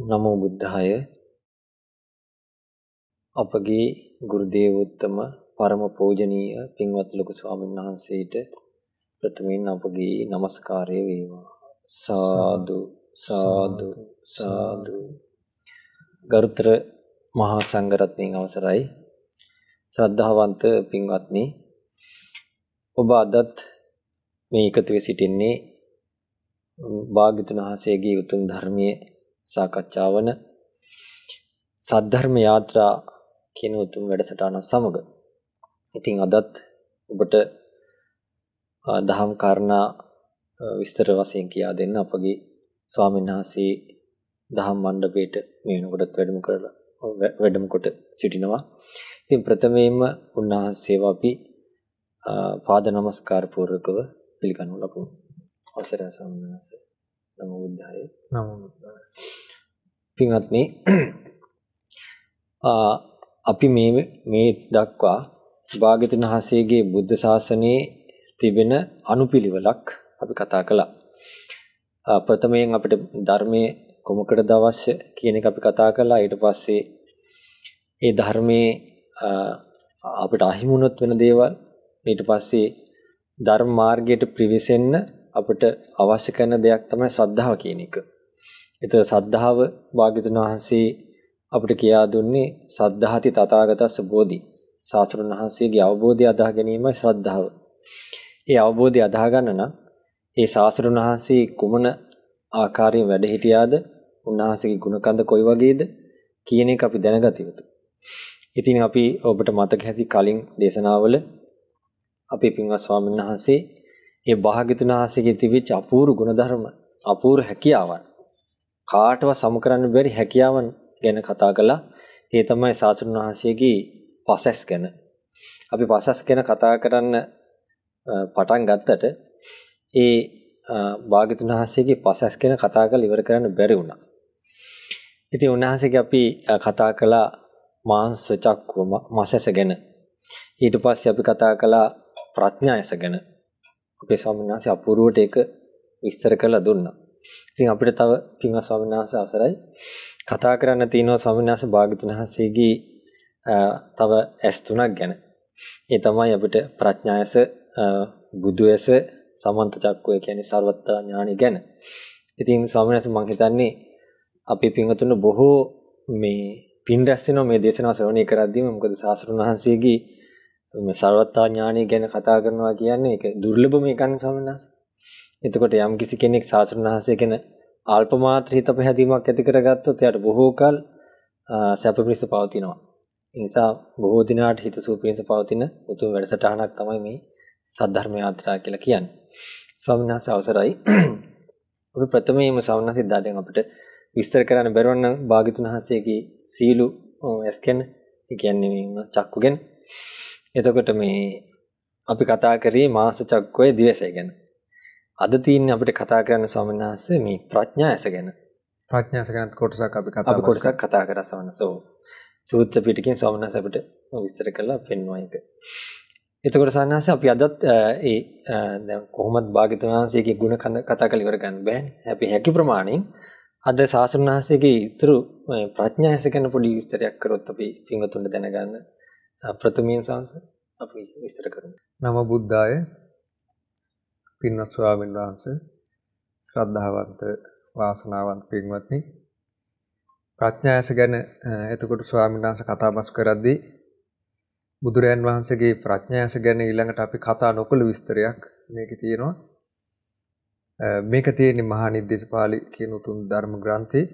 නමෝ බුද්ධාය. අපගේ ගුරු දේවෝත්තම පරම පූජනීය පින්වත් ලොකු ස්වාමීන් වහන්සේට ප්‍රථමයෙන් අපගේ নমස්කාරය වේවා. සාදු සාදු සාදු. ගරුතර මහා සංඝරත්නයන් අවසරයි. ශ්‍රද්ධාවන්ත පින්වත්නි ඔබ අදත් මේ එකතු වෙ සිටින්නේ භාග්‍යතුන් වහන්සේගේ උතුම් ධර්මයේ සාකච්ඡා වන සද්ධර්ම යාත්‍රා කියන උතුම් වැඩසටහන සමග. ඉතින් අදත් ඔබට දහම් කාරණා විස්තර වශයෙන් කියා දෙන්න අපගේ ස්වාමීන් වහන්සේ දහම් මණ්ඩපයේට මේ වෙනකොටත් වැඩම කරලා වැඩම කොට සිටිනවා. ඉතින් ප්‍රථමයෙන්ම උන්වහන්සේව අපි පාද නමස්කාර පූර්වකව පිළිගනු ලබමු. අවසරයි ස්වාමීන් වහන්සේ. නමෝ බුද්ධාය. නමෝ බුද්ධාය. පින්වත්නි අපි මේ මේ දක්වා භාග්‍යතුන් වහන්සේගේ බුද්ධ ශාසනයේ තිබෙන අනුපිළිවෙලක් අපි කතා කළා. ප්‍රථමයෙන් අපිට ධර්මයේ කොමකටද අවශ්‍ය කියන එක අපි කතා කළා. ඊට පස්සේ ඒ ධර්මයේ අපිට අහිමුණොත් වෙන දේවල් ඊට පස්සේ ධර්ම මාර්ගයට පිවිසෙන්න අපිට අවශ්‍ය කරන දෙයක් තමයි ශ්‍රද්ධාව කියන එක. ඒතර ශ්‍රද්ධාව භාග්‍යතුන් වහන්සේ අපිට කියා දුන්නේ සද්ධාති තථාගතස්ස බෝධි. සාස්ත්‍රුන් වහන්සේගේ අවබෝධය අදාහ ගැනීමයි ශ්‍රද්ධාව. ඒ අවබෝධය අදාහ ගන්න නම් ඒ සාස්ත්‍රුන් වහන්සේ කුමන ආකාරයෙන් වැඩ හිටියාද? උන්වහන්සේගේ ගුණකන්ද කොයි වගේද කියන එක අපි දැනගත යුතුයි. ඉතින් අපි ඔබට මතක ඇති කලින් දේශනාවල අපේ පින්වත් ස්වාමීන් වහන්සේ ඒ භාග්‍යතුන් වහන්සේගේ තිබිච්ච අපූර්ව ගුණධර්ම අපූර්ව හැකියාවන් කාටවත් සම කරන්න බැරි හැකියාවන් ගැන කතා කළා. ඒ තමයි සාසුන් වහන්සේගේ පසස් ගැන. අපි පසස් ගැන කතා කරන්න පටන් ගත්තට ඒ භාග්‍යතුන් වහන්සේගේ පසස් ගැන කතා කරලා ඉවර කරන්න බැරි වුණා. ඉතින් උන්වහන්සේගේ අපි කතා කළා මාංශ චක්කුව මසස ගැන. ඊට පස්සේ අපි කතා කළා ප්‍රඥායස ගැන. අපේ ස්වාමීන් වහන්සේ අපූර්වට ඒක විස්තර කරලා දුන්නා. ඉතින් අපිට තව පින්වත් ස්වාමීන් වහන්සේ අවසරයි කතා කරන්න තියෙනවා ස්වාමීන් වහන්සේ භාග්‍යතුන් වහන්සේගේ තව ඇස් තුනක් ගැන. ඒ තමයි අපිට ප්‍රඥායස බුදුයස සමන්ත චක්කය කියන්නේ ਸਰවත්ත ඥාණය ගැන. ඉතින් ස්වාමීන් වහන්සේ මම හිතන්නේ අපි පින්වතුන් බොහෝ මේ පින් රැස් වෙනවා මේ දේශනාව ශ්‍රවණය කරද්දීම මොකද සාසරුන් වහන්සේගේ මේ ਸਰවත්තා ඥාණය ගැන කතා කරනවා කියන්නේ ඒක දුර්ලභම එකක් නේ ස්වාමීන් වහන්සේ. එතකොට යම් කිසි කෙනෙක් සාසුන් වහන්සේ ගැන අල්ප මාත්‍ර හිත පැහැදීමක් ඇති කරගත්තොත් එයාට බොහෝ කල සැප පිණිස පවතිනවා. ඒ නිසා බොහෝ දිනාට හිත සූපින්ස පවතින උතුම් වැඩසටහනක් තමයි මේ සද්ධර්ම යාත්‍රා කියලා කියන්නේ. ස්වාමීන් වහන්සේ අවසරයි. අපි ප්‍රථමයෙන්ම ස්වාමීන් වහන්සේ දැන් අපිට විස්තර කරන්න බැරුව නම් භාග්‍යතුන් වහන්සේගේ සීලු ඇස් ගැන ඒ කියන්නේ මේ චක්කු ගැන. එතකොට මේ අපි කතා කරේ මාස චක්කෝයේ දිවසය ගැන. අද තියෙන්නේ අපිට කතා කරන්න ස්වාමීන් වහන්සේ මේ ප්‍රඥා ඇස ගැන. ප්‍රඥා ඇස ගැන කොටසක් අපි කතා අපි කොටසක් කතා කරා ස්වාමීන් වහන්සේ. සූත්‍ර පිටකෙන් ස්වාමීන් වහන්සේ අපිට විස්තර කරලා පෙන්වනවා ඒක. එතකොට සාන්නාස අපි අදත් ඒ දැන් කොහොමද භාග්‍යතුන් වහන්සේගේ ගුණ කතා කරලා ඉවර ගන්න බෑනේ. අපි හැකි ප්‍රමාණයෙන් අද සාසුන් වහන්සේගේ ඊතුරු ප්‍රඥා ඇස ගැන පොඩි විස්තරයක් කරොත් අපි පින්වතුන්ට දැනගන්න ප්‍රථමයෙන් සංස අපි විස්තර කරමු. නම බුද්ධාය පින්වත් ස්වාමීන් වහන්සේ ශ්‍රද්ධාවන්ත වාසනාවන්ත පින්වත්නි. ප්‍රඥායස ගැන එතකොට ස්වාමීන් වහන්සේ කතාබස් කරද්දී බුදුරයන් වහන්සේගේ ප්‍රඥායස ගැන ඊළඟට අපි කතා නොකළ විස්තරයක් මේකේ තියෙනවා. මේක තියෙන්නේ මහා නිද්දේශපාලි කියන උතුම් ධර්ම ග්‍රන්ථේ.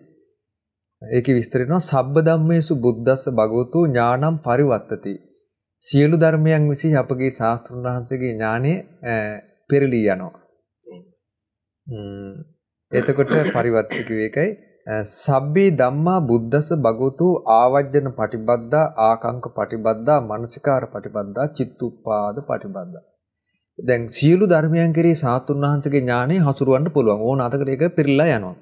ඒකේ විස්තර වෙනවා සබ්බ ධම්මේසු බුද්දස්ස භගවතු ඥානම් පරිවත්තති. සියලු ධර්මයන් විසී අපගේ ශාස්ත්‍රුන් වහන්සේගේ ඥානය පෙරලී යනවා. එතකොට පරිවර්ති කිව්වේ ඒකයි සබ්බේ ධම්මා බුද්දස භගවතු ආවජ්ජන පටිබද්දා ආකංක පටිබද්දා මානසිකාර පටිබද්දා චිත්තුප්පාද පටිබද්දා. දැන් සියලු ධර්මයන් කෙරේ සාතුන් වහන්සේගේ ඥාණය හසුරවන්න පුළුවන්. ඕන අතකට ඒක පෙරලා යනවා.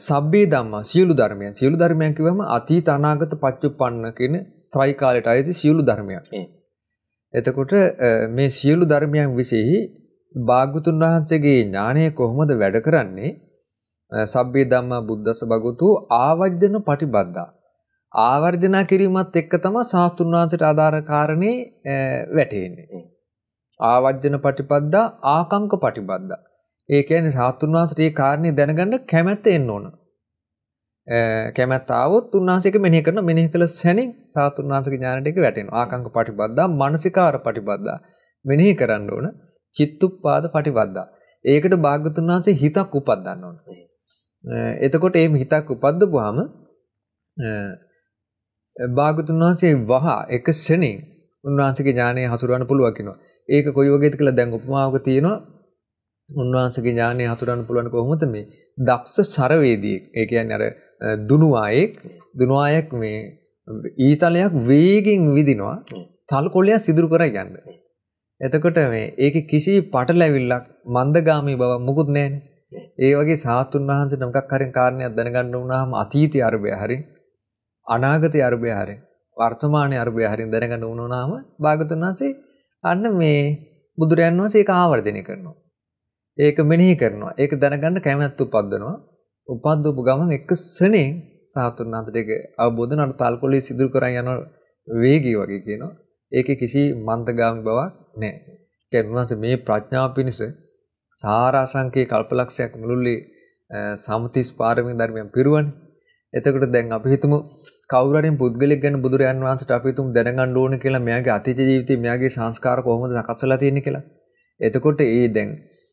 සබ්බේ ධම්මා සියලු ධර්මයන්. සියලු ධර්මයන් කිව්වම අතීත අනාගත පච්චුප්පන්න කියන ත්‍රිකාලයට අයිති සියලු ධර්මයන් එතකොට මේ සියලු ධර්මයන් විශේෂයි භාග්‍යතුන් වහන්සේගේ ඥානය කොහොමද වැඩ කරන්නේ? සබ්බේ ධම්මා බුද්දස්ස භගවතු ආවර්ජන පටිබද්දා ආවර්ජනා කිරීමත් එක්ක තමයි සාස්තුන් වහන්සේට ආධාර කාරණේ වැටෙන්නේ. ආවර්ජන පටිපද්දා ආකංක පටිපද්දා. ඒ කියන්නේ සාස්තුන් වහන්සේට මේ කාරණේ දැනගන්න කැමැත්ත එන්න ඕන. කැමැත්ත ආවොත් උන්වහන්සේක මෙනෙහි කරන මෙනෙහි කළ සැනින් සාස්තුන් වහන්සේගේ ඥානට එක වැටෙනවා. ආකංක පටිපද්දා මානසිකාර පටිපද්දා මෙනෙහි කරන්න ඕන. චිත්තුප්පාද පටිපද්දා. ඒකට භාග්‍යතුන් වහන්සේ හිතක් උපදවන්න ඕන. එතකොට මේ හිතක් උපද්දපුවාම භාගතුන් වහන්සේ වහ එක ශෙනින් උන්වහන්සේගේ ඥානය හසුරවන්න පුළුවන් කියනවා. ඒක කොයි වගේද කියලා දැන් උපමාවක තියෙනවා. උන්වහන්සේගේ ඥානය හසුරවන්න පුළුවන් කොහොමද මේ දක්ෂ සරවේදියෙක්. ඒ කියන්නේ අර දුනුවායෙක් දුනුවායෙක් මේ ඊතලයක් වේගෙන් විදිනවා. තල් කොළයක් සිදුරු කරා යන්න. එතකොට මේ ඒකේ කිසි පටලැවිල්ලක් මන්දගාමී බව මුකුත් නැහැනේ. ඒ වගේ සාතුන් වහන්සේට මොකක් හරි කාරණයක් දැනගන්න වුණාම අතීතය අරබය හරින් අනාගතය අරබය හරින් වර්තමානයේ අරබය හරින් දැනගන්න වුණාම භාගතුන් වහන්සේ අන්න මේ බුදුරයන් වහන්සේ ඒක ආවර්ජනය කරනවා. ඒක මෙනෙහි කරනවා. ඒක දැනගන්න කැමැත්ත උපද්දනවා. උපද්දපු ගමන් එක සෙනෙන් සාතුන් වහන්සේට ඒක අවබෝධ නඩ තාල්කොලේ සිදුරු කරන් යන වේගී වගේ කියනවා. ඒකේ කිසි මන්දගාමී බවක් නැහැ. කියන්නේ මේ ප්‍රඥාව පිණිස සාරාංශකේ කල්පලක්ෂයක් මුළුල්ලේ සමතිස් පාරමිත ධර්මයන් පිරුවනේ. එතකොට දැන් අපි හිතමු කවුරු හරි පුද්ගලෙක් ගැන බුදුරයන් වහන්සේට අපි හිතමු දැනගන්න ඕන කියලා මෙයාගේ අතීත ජීවිතේ මෙයාගේ සංස්කාර කොහොමද සකස් වෙලා තියෙන්නේ කියලා. එතකොට ඒ දැන්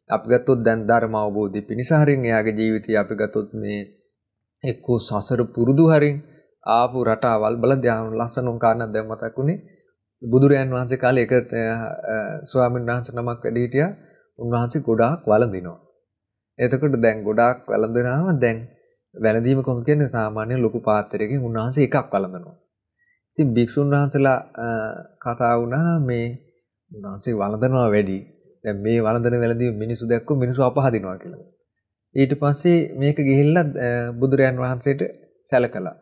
අපි ගත්තොත් දැන් ධර්ම අවබෝධය පිණිස හරින් එයාගේ ජීවිතය අපි ගත්තොත් මේ එක්කෝ සසර පුරුදු හරින් ආපු රටාවල් බල ධ්‍යාන ලස්සන කාරණා දැන් මතක් වුණේ බුදුරයන් වහන්සේ කාලේ එක ස්වාමීන් වහන්සේ නමක් වැඩ හිටියා උන්වහන්සේ ගොඩාක් වළඳිනවා. එතකොට දැන් ගොඩාක් වළඳනාම දැන් වැළඳීම කොහොමද කියන්නේ සාමාන්‍ය ලොකු පාත්‍රයකින් උන්වහන්සේ එකක් වළඳනවා. ඉතින් භික්ෂුන් වහන්සේලා කතා වුණා මේ උන්වහන්සේ වළඳනවා වැඩි. දැන් මේ වළඳන වැළඳීම මිනිසු දැක්කොත් මිනිසු අපහදිනවා කියලා. ඊට පස්සේ මේක ගිහිල්ලා බුදුරයන් වහන්සේට සැලකලා.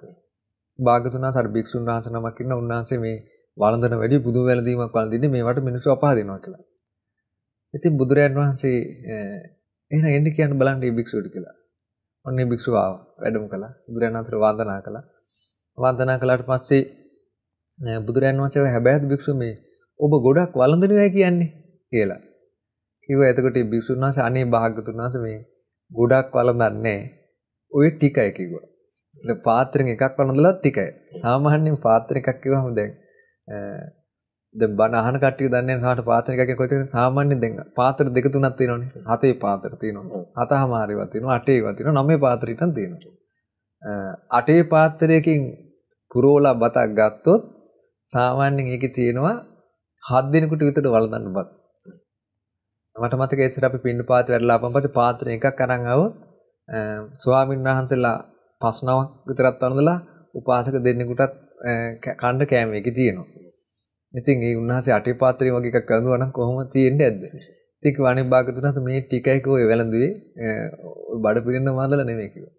භාගතුනා සර භික්ෂුන් වහන්සේ නමක් ඉන්න උන්වහන්සේ මේ වළඳන වැඩි බුදු වැළඳීමක් වළඳින්නේ මේවට මිනිස්සු අපහදිනවා කියලා. ඉතින් බුදුරයන් වහන්සේ එහෙනම් එන්න කියන්න බලන්න මේ භික්ෂුවට කියලා. ඔන්න මේ භික්ෂුව ආවා. වැඩම කළා. බුදුරයන් වහන්සේට වන්දනා කළා. වන්දනා කළාට පස්සේ බුදුරයන් වහන්සේ හැබැයි භික්ෂුව මේ ඔබ ගොඩක් වළඳනවා කියන්නේ කියලා. කිව්වා එතකොට භික්ෂුන් වහන්සේ අනේ භාග්‍යතුන් වහන්සේ මේ ගොඩක් වළඳන්නේ ඔය ටිකයි කිව්වා. ඒ පාත්‍රෙන් එකක් වළඳලා ටිකයි. සාමාන්‍යයෙන් පාත්‍ර එකක් කිව්වම දැන් දැන් බණ අහන කට්ටිය දන්නේ නැහැ පාත්‍ර එකක් කොහෙද සාමාන්‍යයෙන් දැන් පාත්‍ර දෙක තුනක් තියෙනවනේ. හතේ පාත්‍ර තියෙනවා. හතහමාරේවා තියෙනවා, අටේවා තියෙනවා, නවයේ පාත්‍ර ඉතින් තියෙනවා. අටේ පාත්‍රයකින් පුරෝලා බතක් ගත්තොත් සාමාන්‍යයෙන් ඒකේ තියෙනවා හත් දිනකට විතර වළඳන්න බත්. මට මතකයි ඉතින් අපි පින්න පාත් වැඩලා ආපම පස්සේ පාත්‍ර එකක් අරන් ආවොත් ස්වාමීන් වහන්සේලා පස්නවක් විතරක් වළඳලා උපාසක දෙන්නෙකුටත් කණ්ඩ කෑම එකේ තියෙනවා. ඉතින් ඒ උන්වහන්සේ අටේ පාත්‍රය වගේ එකක් කරනවා නම් කොහොම තියෙන්නේ නැද්ද? ඉතින් වණි භාගතුනස මේ ටිකයි කෝ එවලඳුවේ ඔය බඩ පිරෙන්න මාදලා නෙමෙයි කිව්වා.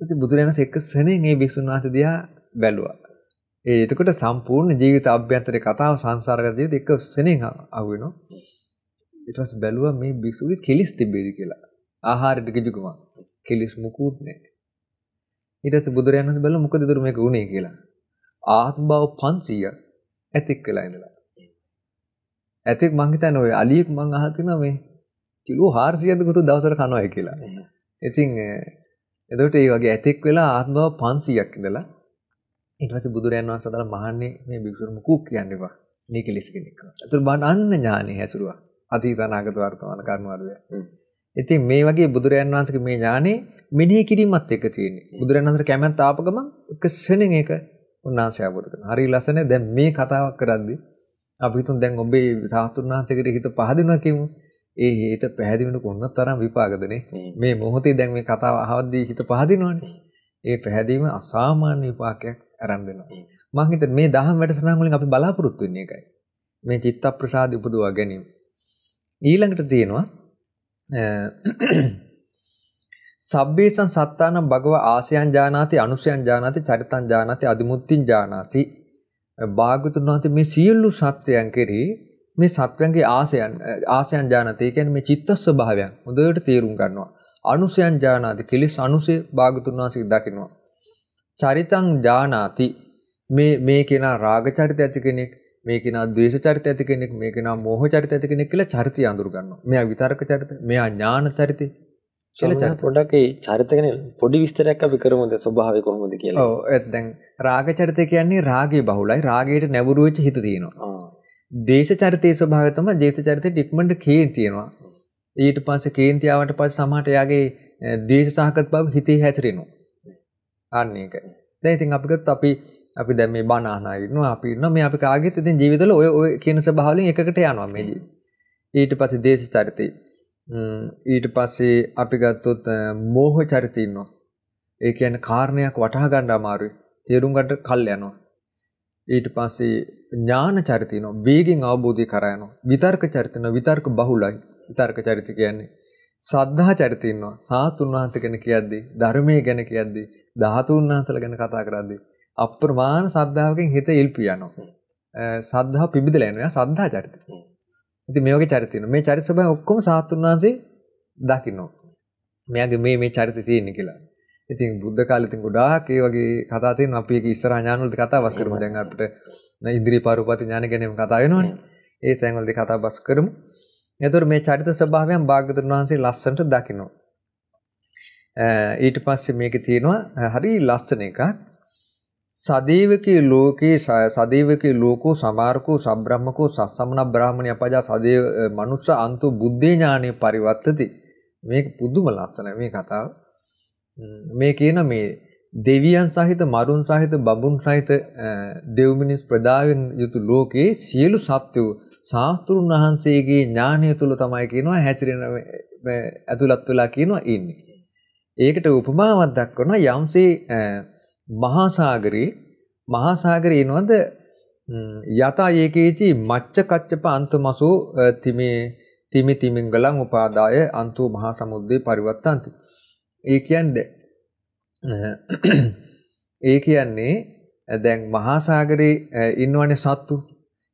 ඉතින් බුදුරජාණන් එක්ක සෙනෙන් මේ භික්ෂුන් වහන්සේ දිහා බැලුවා. ඒ එතකොට සම්පූර්ණ ජීවිත අභ්‍යන්තරේ කතාව සංසාරගත ජීවිත එක්ක සෙනෙන් අහුවෙනවා. ඊට පස්සේ බැලුවා මේ භික්ෂුගේ කෙලිස් තිබෙයිද කියලා. ආහාරෙට කිජුකම. කෙලිස් මුකුත් නැහැ. ඊට පස්සේ බුදුරජාණන් බැලුවා මොකද දුර මේක උනේ කියලා. ආත්ම භව 500ක් ඇතෙක් වෙලා ඉඳලා. ඇතෙක් මං හිතන්නේ ඔය අලියෙක් මං අහලා තිනවා මේ කිලෝ 400ක් ගුතු දවසට කනවායි කියලා. ඉතින් එතකොට මේ වගේ ඇතෙක් වෙලා ආත්ම භව 500ක් ඉඳලා ඊට පස්සේ බුදුරයන් වහන්සේ අදාළ මහන්නේ මේ භික්ෂුන් මුකුක් කියන්නේ වා. නීකලිස් කෙනෙක්. ඒතර බණ අන්න ඥානෙ හැසිරුවා. අතීත අනාගත වර්තමාන කර්ම වර්ගය. ඉතින් මේ වගේ බුදුරයන් වහන්සේගේ මේ ඥානෙ මෙනෙහි කිරීමත් එක්ක තියෙන්නේ. බුදුරයන් වහන්සේ කැමැත්ත ආප ගමන් එක ශරණෙන් ඒක උන්වහන්සේ අවබෝධ කරනවා. හරි ලස්සනයි. දැන් මේ කතාවක් කරද්දී අපි හිතමු දැන් ඔබේ සාතුන් වහන්සේකට හිත පහදිනවා කියමු. ඒ හිත පැහැදිවෙන කොන්න තරම් විපාකදනේ. මේ මොහොතේ දැන් මේ කතාව අහවද්දී හිත පහදිනවනේ. ඒ පැහැදීම අසාමාන්‍ය විපාකයක් අරන් දෙනවා. මම හිතන්නේ මේ දහම් වැඩසටහන් වලින් අපි බලාපොරොත්තු වෙන්නේ ඒකයි. මේ චිත්ත ප්‍රසාද උපදවා ගැනීම. ඊළඟට තියෙනවා සබ්බේසං සත්තානම් භගව ආසයන් ජානාති අනුසයන් ජානාති චරිතං ජානාති අදිමුත්තිං ජානාති භාගතුන් වහන්සේ මේ සියලු සත්‍යයන් කෙරෙහි මේ සත්‍යයන්ගේ ආසයන් ආසයන් ජානාති කියන්නේ මේ චිත්ත ස්වභාවයන් හොඳට තේරුම් ගන්නවා අනුසයන් ඥානාති කෙලෙස් අනුසය භාගතුන් වහන්සේ දකිනවා. චරිතං ඥානාති මේ මේ කෙනා රාග චරිත ඇති කෙනෙක් මේ කෙනා ද්වේෂ චරිත ඇති කෙනෙක් මේ කෙනා මෝහ චරිත ඇති කෙනෙක් කියලා චරිතය අඳුර ගන්නවා. මෙයා විතරක චරිත, මෙයා ඥාන චරිතේ කියලා චරිත පොඩ්ඩක් ඒ චරිත ගැන පොඩි විස්තරයක් අපි කරමුද ස්වභාවය කොහොමද කියලා. ඔව් ඒත් දැන් රාග චරිතය කියන්නේ රාගය බහුලයි. රාගයට නැඹුරු වෙච්ච හිත තියෙනවා. දේශ චරිතයේ ස්වභාවය තමයි දේශ චරිතයට ඉක්මනට කේන් තියෙනවා. ඊට පස්සේ කේන්ති ආවට පස්සේ සමහරට එයාගේ දේශ සහගත බව හිතේ හැතිරෙනවා. අන්න ඒක. දැන් ඉතින් අපි ගත්ත අපි අපි දැන් මේ බණ අහන අය ඉන්නවා අපි ඉන්නවා මේ අපි කාගෙත් ඉතින් ජීවිතවල ඔය ඔය කියන ස්වභාවයෙන් එකකට යනවා මේ ජීවිතේ. ඊට පස්සේ දේශ චරිතය. ඊට පස්සේ අපි ගත්තොත් මෝහ චරිතය ඉන්නවා. ඒ කියන්නේ කාරණයක් වටහා ගන්න අමාරුයි. තේරුම් ගන්න කල් යනවා. ඊට පස්සේ ඥාන චරිතය ඉන්නවා. වේගෙන් අවබෝධය කරා යනවා. විතර්ක චරිතන විතර්ක බහුලයි. විතර්ක චරිත කියන්නේ සද්ධා චරිත ඉන්නවා. සාතුන් වහන්සේ ගැන කියද්දී, ධර්මයේ ගැන කියද්දී, ධාතුන් වහන්සේලා ගැන කතා කරද්දී අප්‍රමාණ සද්ධාවකින් හිත ඉල්පි යනවා. සද්ධා පිබිදලා යනවා. සද්ධා චරිත. ඉතින් මේ වගේ චරිත තියෙනවා. මේ චරිත ස්වභාවය ඔක්කොම සාතුන් වහන්සේ දකින්නවා. මෙයාගේ මේ මේ චරිත තියෙන්නේ කියලා. ඉතින් බුද්ධ කාලේ ඉතින් ගොඩාක් ඒ වගේ කතා තියෙනවා. අපි ඒක ඉස්සරහා ඥානවලදී කතාවක් කරමු. දැන් අපිට ඉන්ද්‍රිය පාරුපති ඥාන ගැනම කතා වෙනවනේ. ඒ තැන්වලදී කතාබස් කරමු. එතකොට මේ චරිත ස්වභාවයන් භාග්‍යවතුන් වහන්සේ ලස්සනට දකිනවා. ඊට පස්සේ මේකේ තියෙනවා හරි ලස්සන එකක්. සදේවකී ලෝකේ සදේවකී ලෝකෝ සමාරකෝ සබ්‍රහ්මකෝ සස්සමන බ්‍රාහමණය පජා සදේව මනුස්ස අන්තු බුද්ධේ ඥානෙ පරිවර්තති. මේක පුදුම ලස්සනයි මේ කතාව. මේ කියන මේ දෙවියන් සහිත මරුන් සහිත බඹුන් සහිත දෙව් මිනිස් ප්‍රදාවෙන් යුතු ලෝකේ සියලු සත්වෝ ශාස්ත්‍රුන් වහන්සේගේ ඥානය තුල තමයි කියනවා හැසිරෙන ඇතුළත් වෙලා කියනවා ඉන්නේ. ඒකට උපමාවක් දක්වනවා යම්සේ මහා සාගරේ මහා සාගරේ එනවද යතා ඒකේචි මච්ච කච්චප අන්තමසෝ තිමේ තිමි තිමිංගලං උපාදාය අන්තෝ මහා සමුද්දේ පරිවත්තන්ති. ඒ කියන්නේ ඒ කියන්නේ දැන් මහා සාගරේ ඉන්නවනේ සත්තු.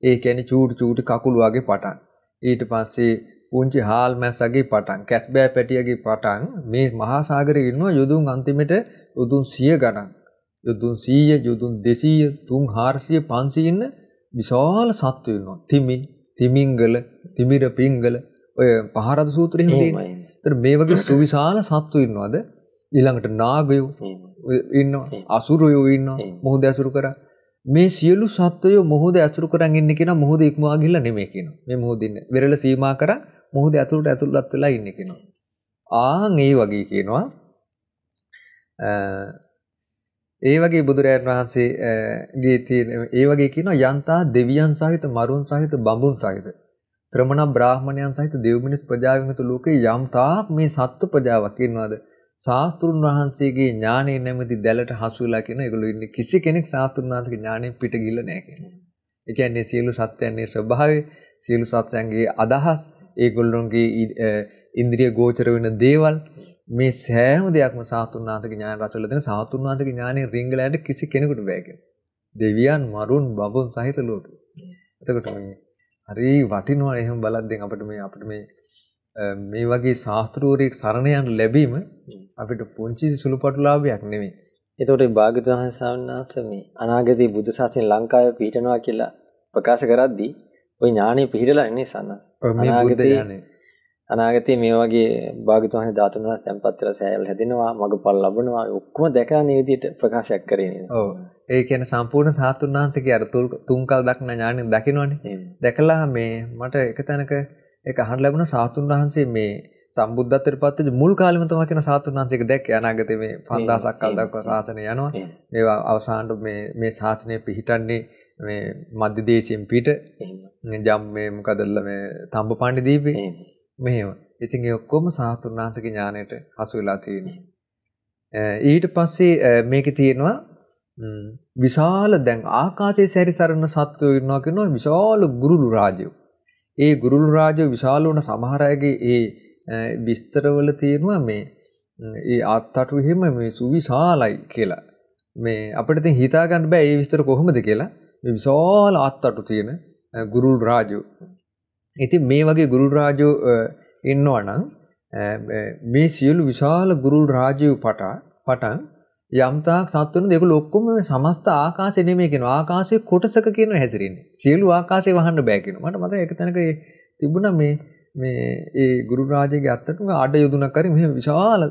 ඒ කියන්නේ චූටි චූටි කකුළු වගේ පටන්. ඊට පස්සේ පුංචි හාල් මැස්සගේ පටන්, කැස්බෑ පැටියගේ පටන් මේ මහා සාගරේ ඉන්නවා යොදුන් අන්තිමට යොදුන් 100 ගණන්. යොදුන් 100, යොදුන් 200, 300, 500 ඉන්න විශාල සත්තු ඉන්නවා. තිමි, තිමිංගල, තිමිර පිංගල. ඔය පහරද සූත්‍රෙ තියෙනවා. ඒතර මේ වගේ සුවිශාල සත්තු ඉන්නවද? ඊළඟට නාගයෝ ඉන්නවා අසුරයෝ ඉන්නවා මොහොත ඇසුරු කරා. මේ සියලු සත්වයෝ මොහොත ඇසුරු කරන් ඉන්නේ කියන මොහොත ඉක්මවා ගිහිල්ලා නෙමෙයි කියනවා. මේ මොහොත ඉන්නේ. වෙරළ සීමා කරා මොහොත ඇතුළට ඇතුළත් වෙලා ඉන්නේ කියනවා. ආන් ඒ වගේ කියනවා ඒ වගේ බුදුරජාණන් වහන්සේ ගේ තියෙන ඒ වගේ කියනවා යන්තා දෙවියන් සහිත මරුන් සහිත බඹුන් සහිත ශ්‍රමණ බ්‍රාහමණයන් සහිත දෙව් මිනිස් ප්‍රජාවෙන් යුතු ලෝකේ යම් තාක් මේ සත්ත්ව ප්‍රජාවක් ඉන්නවද ශාස්ත්‍රුන් වහන්සේගේ ඥානෙ නැමැති දැලට හසු වෙලා කියන ඒගොල්ලෝ ඉන්නේ කිසි කෙනෙක් ශාස්ත්‍රුන් වහන්සේගේ ඥාණයෙන් පිට ගිහිල්ලා නැහැ කියනවා. ඒ කියන්නේ සියලු සත්‍යයන්ගේ ස්වභාවය, සියලු සත්‍යයන්ගේ අදහස්, ඒගොල්ලොන්ගේ ඉන්ද්‍රිය ගෝචර වෙන දේවල් මේ සෑම දෙයක්ම වහන්සේගේ ඥාන රසවල දෙන වහන්සේගේ ඥාණයෙන් රිංගලයට කිසි කෙනෙකුට බෑ කියනවා. දෙවියන්, මරුන්, බඹුන් සහිත ලෝකෙ. එතකොට මේ හරි වටිනවා එහෙම බලද්දී අපිට මේ අපිට මේ මේ වගේ ශාස්ත්‍රූරයෙක් සරණ යන්න ලැබීම අපිට පුංචි සුළුපටු ලාභයක් නෙමෙයි. එතකොට මේ භාග්‍යවතුන් වහන්සේ මේ අනාගතයේ බුදු සසුන ලංකාවේ පිහිටනවා කියලා ප්‍රකාශ කරද්දී ওই ඥානෙ පිහිටලා ඉන්නේ සන්න. මේ බුද්ධ ඥානෙ. අනාගතයේ මේ වගේ වහන්සේ ධාතුන් වහන්සේ tempත් වෙලා සෑයවල හැදෙනවා, මගපල් ලබනවා ඔක්කොම දැකලා මේ විදිහට ප්‍රකාශයක් කරේ නේද? ඔව්. ඒ කියන්නේ සම්පූර්ණ සාතුන් වහන්සේගේ අර තුන්කල් දක්න ඥානෙ දකින්නවනේ. දැකලා මේ මට එක තැනක ඒක අහන්න ලැබුණා සාතුන් වහන්සේ මේ සම්බුද්ධත්වයට පත් වෙච්ච මුල් කාලෙම තමයි කියන සාතුන් වහන්සේක දැක්කේ. අනාගතේ මේ 5000ක් කල් දක්වා ශාසනය යනවා. ඒවා අවසානට මේ මේ ශාසනය පිහිටන්නේ මේ මධ්‍ය දේශයෙන් පිට. ජම් මේ මොකදද මේ තඹපාණි දීපේ මෙහෙම. ඉතින් ඒ ඔක්කොම සාතුන් වහන්සේගේ ඥාණයට හසු වෙලා තියෙනවා. ඊට පස්සේ මේකේ තියෙනවා විශාල දැන් ආකාශයේ සැරිසරන සත්වයෝ ඉන්නවා කියනවා විශාල ගුරුළු රාජයෝ. ඒ ගුරුල් රාජ්‍ය විශාල වුණ සමහර අයගේ ඒ විස්තරවල තියෙනවා මේ ඒ ආත්තටු එහෙම මේ සුවිශාලයි කියලා. මේ අපිට ඉතින් හිතා ගන්න බෑ මේ විස්තර කොහොමද කියලා. මේ විශාල ආත්තටු තියෙන ගුරුල් රාජ්‍ය. ඉතින් මේ වගේ ගුරුල් රාජ්‍ය ඉන්නවා නම් මේ සියලු විශාල ගුරුල් රාජ්‍යව පටා පටන් යම්තාක් සත්වන දෙක ඔක්කොම සමස්ත ආකාශය නෙමෙයි කියනවා ආකාශයේ කොටසක කියන හැදිරෙන්නේ. සියලු ආකාශය වහන්න බෑ කියනවා. මට මතක එක තැනක තිබුණා මේ මේ ඒ ගුරු රාජයේ අත්තටම ආඩ යොදුනක් හරි මෙහෙම විශාල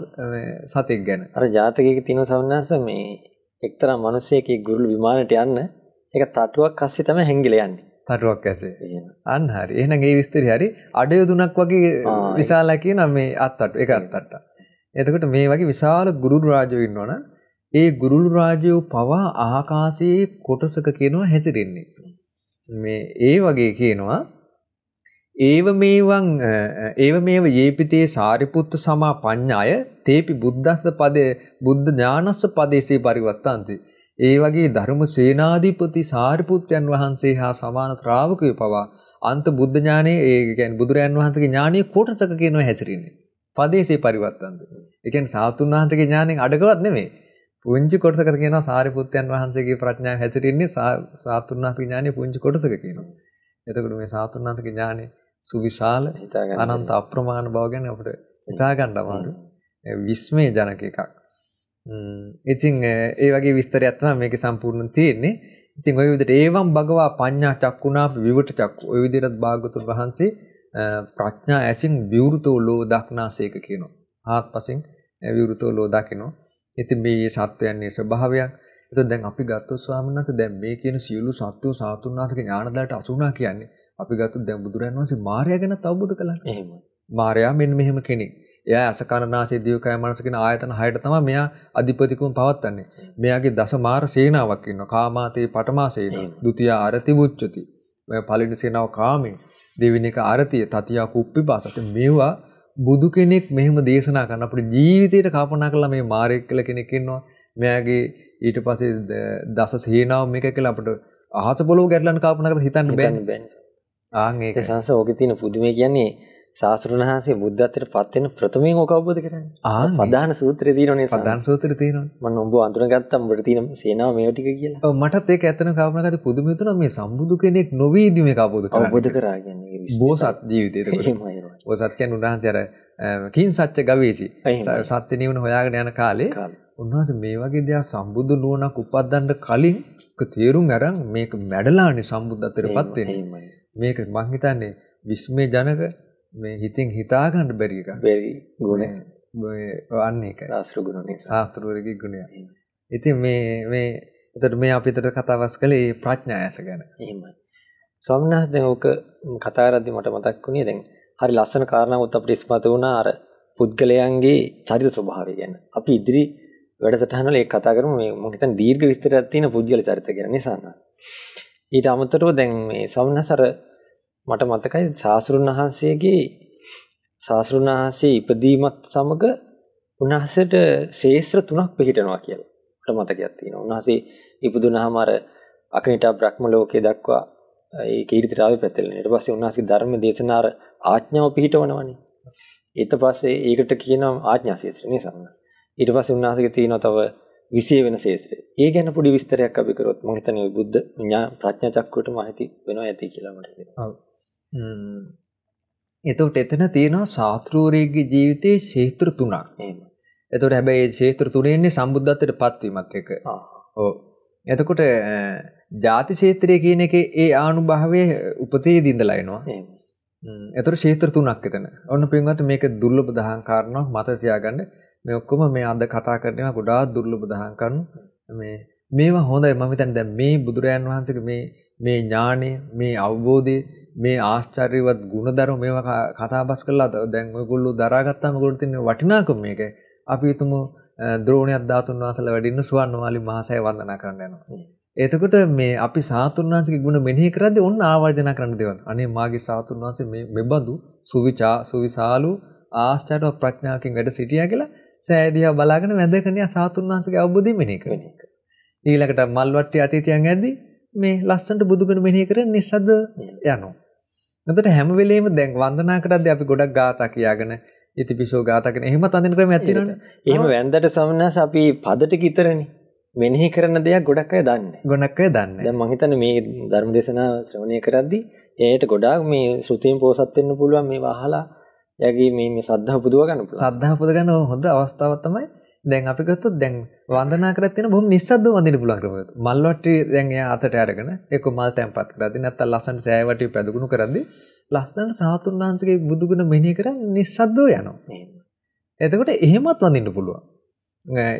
සතෙක් ගැන. අර ජාතකයේ තියෙන සවන්නස මේ එක්තරා මිනිසෙක් ඒ ගුරුල් විමානයට යන්න ඒක තටුවක් අස්සේ තමයි හැංගිලා යන්නේ. තටුවක් ඇසේ. අන්න හරි. එහෙනම් ඒ විස්තරي හරි අඩයොදුනක් වගේ විශාලයි කියන මේ අත්තට ඒක අත්තට. එතකොට මේ වගේ විශාල ගුරුල් රාජයෝ ඉන්නවනම් ඒ ගුරුල් රාජයෝ පවා ආකාශයේ කොටසක කියනවා හැසිරෙන්නේ. මේ ඒ වගේ කියනවා ඒව මේවන් ඒව මේව යේපිතේ සාරිපුත්ත සමා පඤ්ඤාය තේපි බුද්දස්ස පදේ බුද්ධ ඥානස්ස පදේසේ පරිවත්තන්ති ඒ වගේ ධර්ම සේනාධිපති සාරිපුත්යන් වහන්සේ හා සමාන ශ්‍රාවකයෝ පවා අන්ත බුද්ධ ඥානයේ ඒ කියන්නේ බුදුරයන් වහන්සේගේ ඥානයේ කොටසක කියනවා හැසිරෙන්නේ. පදේශේ පරිවර්තන්ද. ඒ කියන්නේ සාතුන් වහන්සේගේ ඥාණයෙන් අඩකවත් නෙමෙයි. පුංචි කොටසක කියනවා සාරිපුත්යන් වහන්සේගේ ප්‍රඥාව හැසිරෙන්නේ සාතුන් වහන්සේගේ ඥානයේ පුංචි කොටසක කියනවා. එතකොට මේ සාතුන් වහන්සේගේ ඥානය සුවිශාල අනන්ත අප්‍රමාණ බව ගැන අපිට හිතා ගන්න අමාරු. විස්මය ජනක එකක්. ඉතින් ඒ වගේ විස්තරයක් තමයි මේකේ සම්පූර්ණ තියෙන්නේ. ඉතින් ওই විදිහට ඒවම් භගවා පඤ්ඤා චක්කුණා විවට චක්කු. ওই විදිහට භාගතුන් වහන්සේ ප්‍රඥා ඇසින් විවෘතෝ ලෝ දක්නාසේක කියනවා. ආත්පසින් විවෘතෝ ලෝ දකිනවා. ඉතින් මේ සත්වයන්ගේ ස්වභාවයක්. එතකොට දැන් අපි ගත්තොත් ස්වාමීන් වහන්සේ දැන් මේ කියන සියලු සත්වෝ සාතුන්නාථගේ ඥානදලට අසුණා කියන්නේ අපි ගත්තොත් දැන් බුදුරජාණන් වහන්සේ මාර්යා ගැන අවබෝධ කළා. එහෙමයි. මාර්යා මෙන්න මෙහෙම කෙනෙක්. එයා අසකරනාසේ දිවකය මනස කියන ආයතන හයට තමයි මෙයා අධිපතිකම පවත්න්නේ. මෙයාගේ දසමාර සේනාවක් ඉන්නවා. කාමාතේ පටමා සේනාව. ဒုတိ ය අරති මුච්චති. පළවෙනි සේනාව කාමේ. දෙවෙනි එක අරතිය තතියා කුප්පිපාසට මේවා බුදු කෙනෙක් මෙහෙම දේශනා කරන අපේ ජීවිතේට කල්පනා කරලා මේ මාරෙක් කියලා කෙනෙක් ඉන්නවා. මෙයාගේ ඊට පස්සේ දස සේනාව මේක කියලා අපිට අහස පොළොව ගැටලන්න කල්පනා කරලා හිතන්න බෑනේ. ආන් ඒක සංස ඕකේ තියෙන පුදුමේ කියන්නේ සාස්ෘණ වහන්සේ බුද්ධත්වයට පත් වෙන ප්‍රථමයෙන් ඕක අවබෝධ කරගන්න. ආ ප්‍රධාන සූත්‍රය තියෙනනේ. ප්‍රධාන සූත්‍රය තියෙනනේ. මම උඹ අඳුනගත්තා උඹට තියෙන සේනාව මේව ටික කියලා. ඔව් මටත් ඒක ඇත්තටම කල්පනා කරලා පුදුම හිතුණා මේ සම්බුදු කෙනෙක් නොවේදි මේක අවබෝධ කරගන්න. අවබෝධ කරා කියන්නේ බෝසත් ජීවිතේ ඒක. බෝසත් කියන්නේ උන්වහන්සේ අර කින් සත්‍ය ගවේෂි. සත්‍ය නිවන හොයාගෙන යන කාලේ උන්වහන්සේ මේ වගේ දේවල් සම්බුදු නුවණක් උපදින්න කලින් තේරුම් අරන් මේක මැඩලානේ සම්බුද්ධත්වයට පත් වෙන්නේ. මේක මං හිතන්නේ විස්මය ජනක මේ හිතින් හිතා ගන්න බැරි එකක්. බැරි ගුණ. මේ අන්න ඒක. ශාස්ත්‍ර ගුණ නිසා. ශාස්ත්‍රවලගේ ගුණය. ඉතින් මේ මේ එතකොට මේ අපි හිතට කතාවස් කළේ ප්‍රඥා ඇස ගැන. එහෙමයි. ස්වාමීන් වහන්සේ දැන් ඕක කතා කරද්දි මට මතක් වුණේ දැන් හරි ලස්සන කාරණාවක් අපිට ඉස්මතු වුණා අර පුද්ගලයන්ගේ චරිත ස්වභාවය ගැන. අපි ඉදිරි වැඩසටහන වල ඒක කතා කරමු මේ මම හිතන්නේ දීර්ඝ විස්තරයක් තියෙන පුද්ගල චරිත ගැන නිසා. ඊට අමතරව දැන් මේ ස්වාමීන් වහන්සේ මට මතකයි සාස්ෘණ වහන්සේගේ සාස්ෘණ වහන්සේ ඉපදීමත් සමග උන්වහන්සේට ශේෂ්ත්‍ර තුනක් පිළිටනවා කියලා. මට මතකයක් තියෙනවා. උන්වහන්සේ ඉපදුනහම අර අකනිටා බ්‍රහ්ම ලෝකයේ දක්වා ඒ කීර්තිරාවේ පැතලෙන. ඊට පස්සේ උන්වහන්සේ ධර්ම දේශනාර ආඥාව පිළිටවනවනේ. ඊට පස්සේ ඒකට කියනවා ආඥා ශේෂ්ත්‍ර නේ සම්ම. ඊට පස්සේ උන්වහන්සේගේ තියෙනවා තව විශේෂ වෙන ශේෂ්ත්‍රය. ඒ ගැන පොඩි විස්තරයක් අපි කරොත් මම හිතන්නේ බුද්ධ ප්‍රඥා චක්කුවටම ඇති වෙනවා ඇති කියලා මට හිතෙනවා. එතකොට එතන තියෙනවා ශාස්ත්‍රූරයේ ජීවිතයේ ක්ෂේත්‍ර තුනක්. එහෙම. එතකොට හැබැයි මේ ක්ෂේත්‍ර තුනේ ඉන්නේ සම්බුද්ධත්වයට පත්වීමත් එක්ක. ඔව්. එතකොට ಜಾති ක්ෂේත්‍රය කියන එකේ ඒ ආනුභාවයේ උපතේදී ඉඳලා එනවා. එතකොට ක්ෂේත්‍ර තුනක් එතන. ඔන්න පින්වත් මේක දුර්ලභ දහම් කාරණාවක් මත තියාගන්න. මේ ඔක්කොම මේ අද කතා කරනවා ගොඩාක් දුර්ලභ දහම් කරුණු. මේ මේවා හොඳයි මම හිතන්නේ දැන් මේ බුදුරයන් වහන්සේගේ මේ මේ ඥාණය මේ අවබෝධය මේ ආශ්චර්යවත් ಗುಣධර්ම මේවා කතා බස් කළා දැන් ඔයගොල්ලෝ දරාගත්තාම ඔයගොල්ලෝ තියෙන වටිනාකම මේක අපි හිතමු ද්‍රෝණයක් ධාතුන් වහන්සේලා වැඩින්න සුවන්මාලි මහසය වන්දනා කරන්න යනවා. එතකොට මේ අපි සාතුන් වහන්සේගේ ගුණ මෙනෙහි කරද්දී ඔන්න ආවර්ජන කරන්න දේවල්. අනේ මාගේ සාතුන් වහන්සේ මේ මෙබඳු සුවිචා සුවිසාලු ආශ්චර්ය ප්‍රඥාවකින් වැඩ සිටියා කියලා සෑදියා බලාගෙන වැඳගෙන සාතුන් වහන්සේගේ අවබෝධය මෙනෙහි කරනවා. ඊළඟට මල්වට්ටි අතීතයන් ඇද්දි මේ ලස්සනට බුදුගුණ මෙනෙහි කරගෙන නිස්සද්ද යනවා. එතකොට හැම වෙලෙම දැන් වන්දනා කරද්දී අපි ගොඩක් ගාථා කියාගෙන ඉතිපිසෝ ගාථා කරන එහෙමත් අඳින ක්‍රමයක් තියෙනවනේ. එහෙම වැන්දට සමනස් අපි පද ටික විතරනේ. මෙනෙහි කරන දෙයක් ගොඩක් අය දන්නේ. ගොඩක් අය දන්නේ. දැන් මම හිතන්නේ මේ ධර්ම දේශනාව ශ්‍රවණය කරද්දී එයාට ගොඩාක් මේ ශ්‍රුතියෙන් පෝසත් වෙන්න පුළුවන් මේවා අහලා එයාගේ මේ මේ සද්ධා පුදව ගන්න පුළුවන්. සද්ධා පුද ගන්න හොඳ අවස්ථාවක් තමයි දැන් අපි ගත්තොත් දැන් වන්දනා කරත් තියෙන බොහොම නිස්සද්දව වඳින්න පුළුවන් ක්‍රමයක්. මල් වට්ටි දැන් එයා අතට අරගෙන එක්ක මල් තැම්පත් කරද්දී නැත්නම් ලස්සන සෑය වට්ටි පැදුගුණ කරද්දී ලස්සන සාතුන් වහන්සේගේ බුදුගුණ මෙනෙහි කරන් නිස්සද්දව යනවා. එහෙම. එතකොට එහෙමත් වඳින්න පුළුවන්.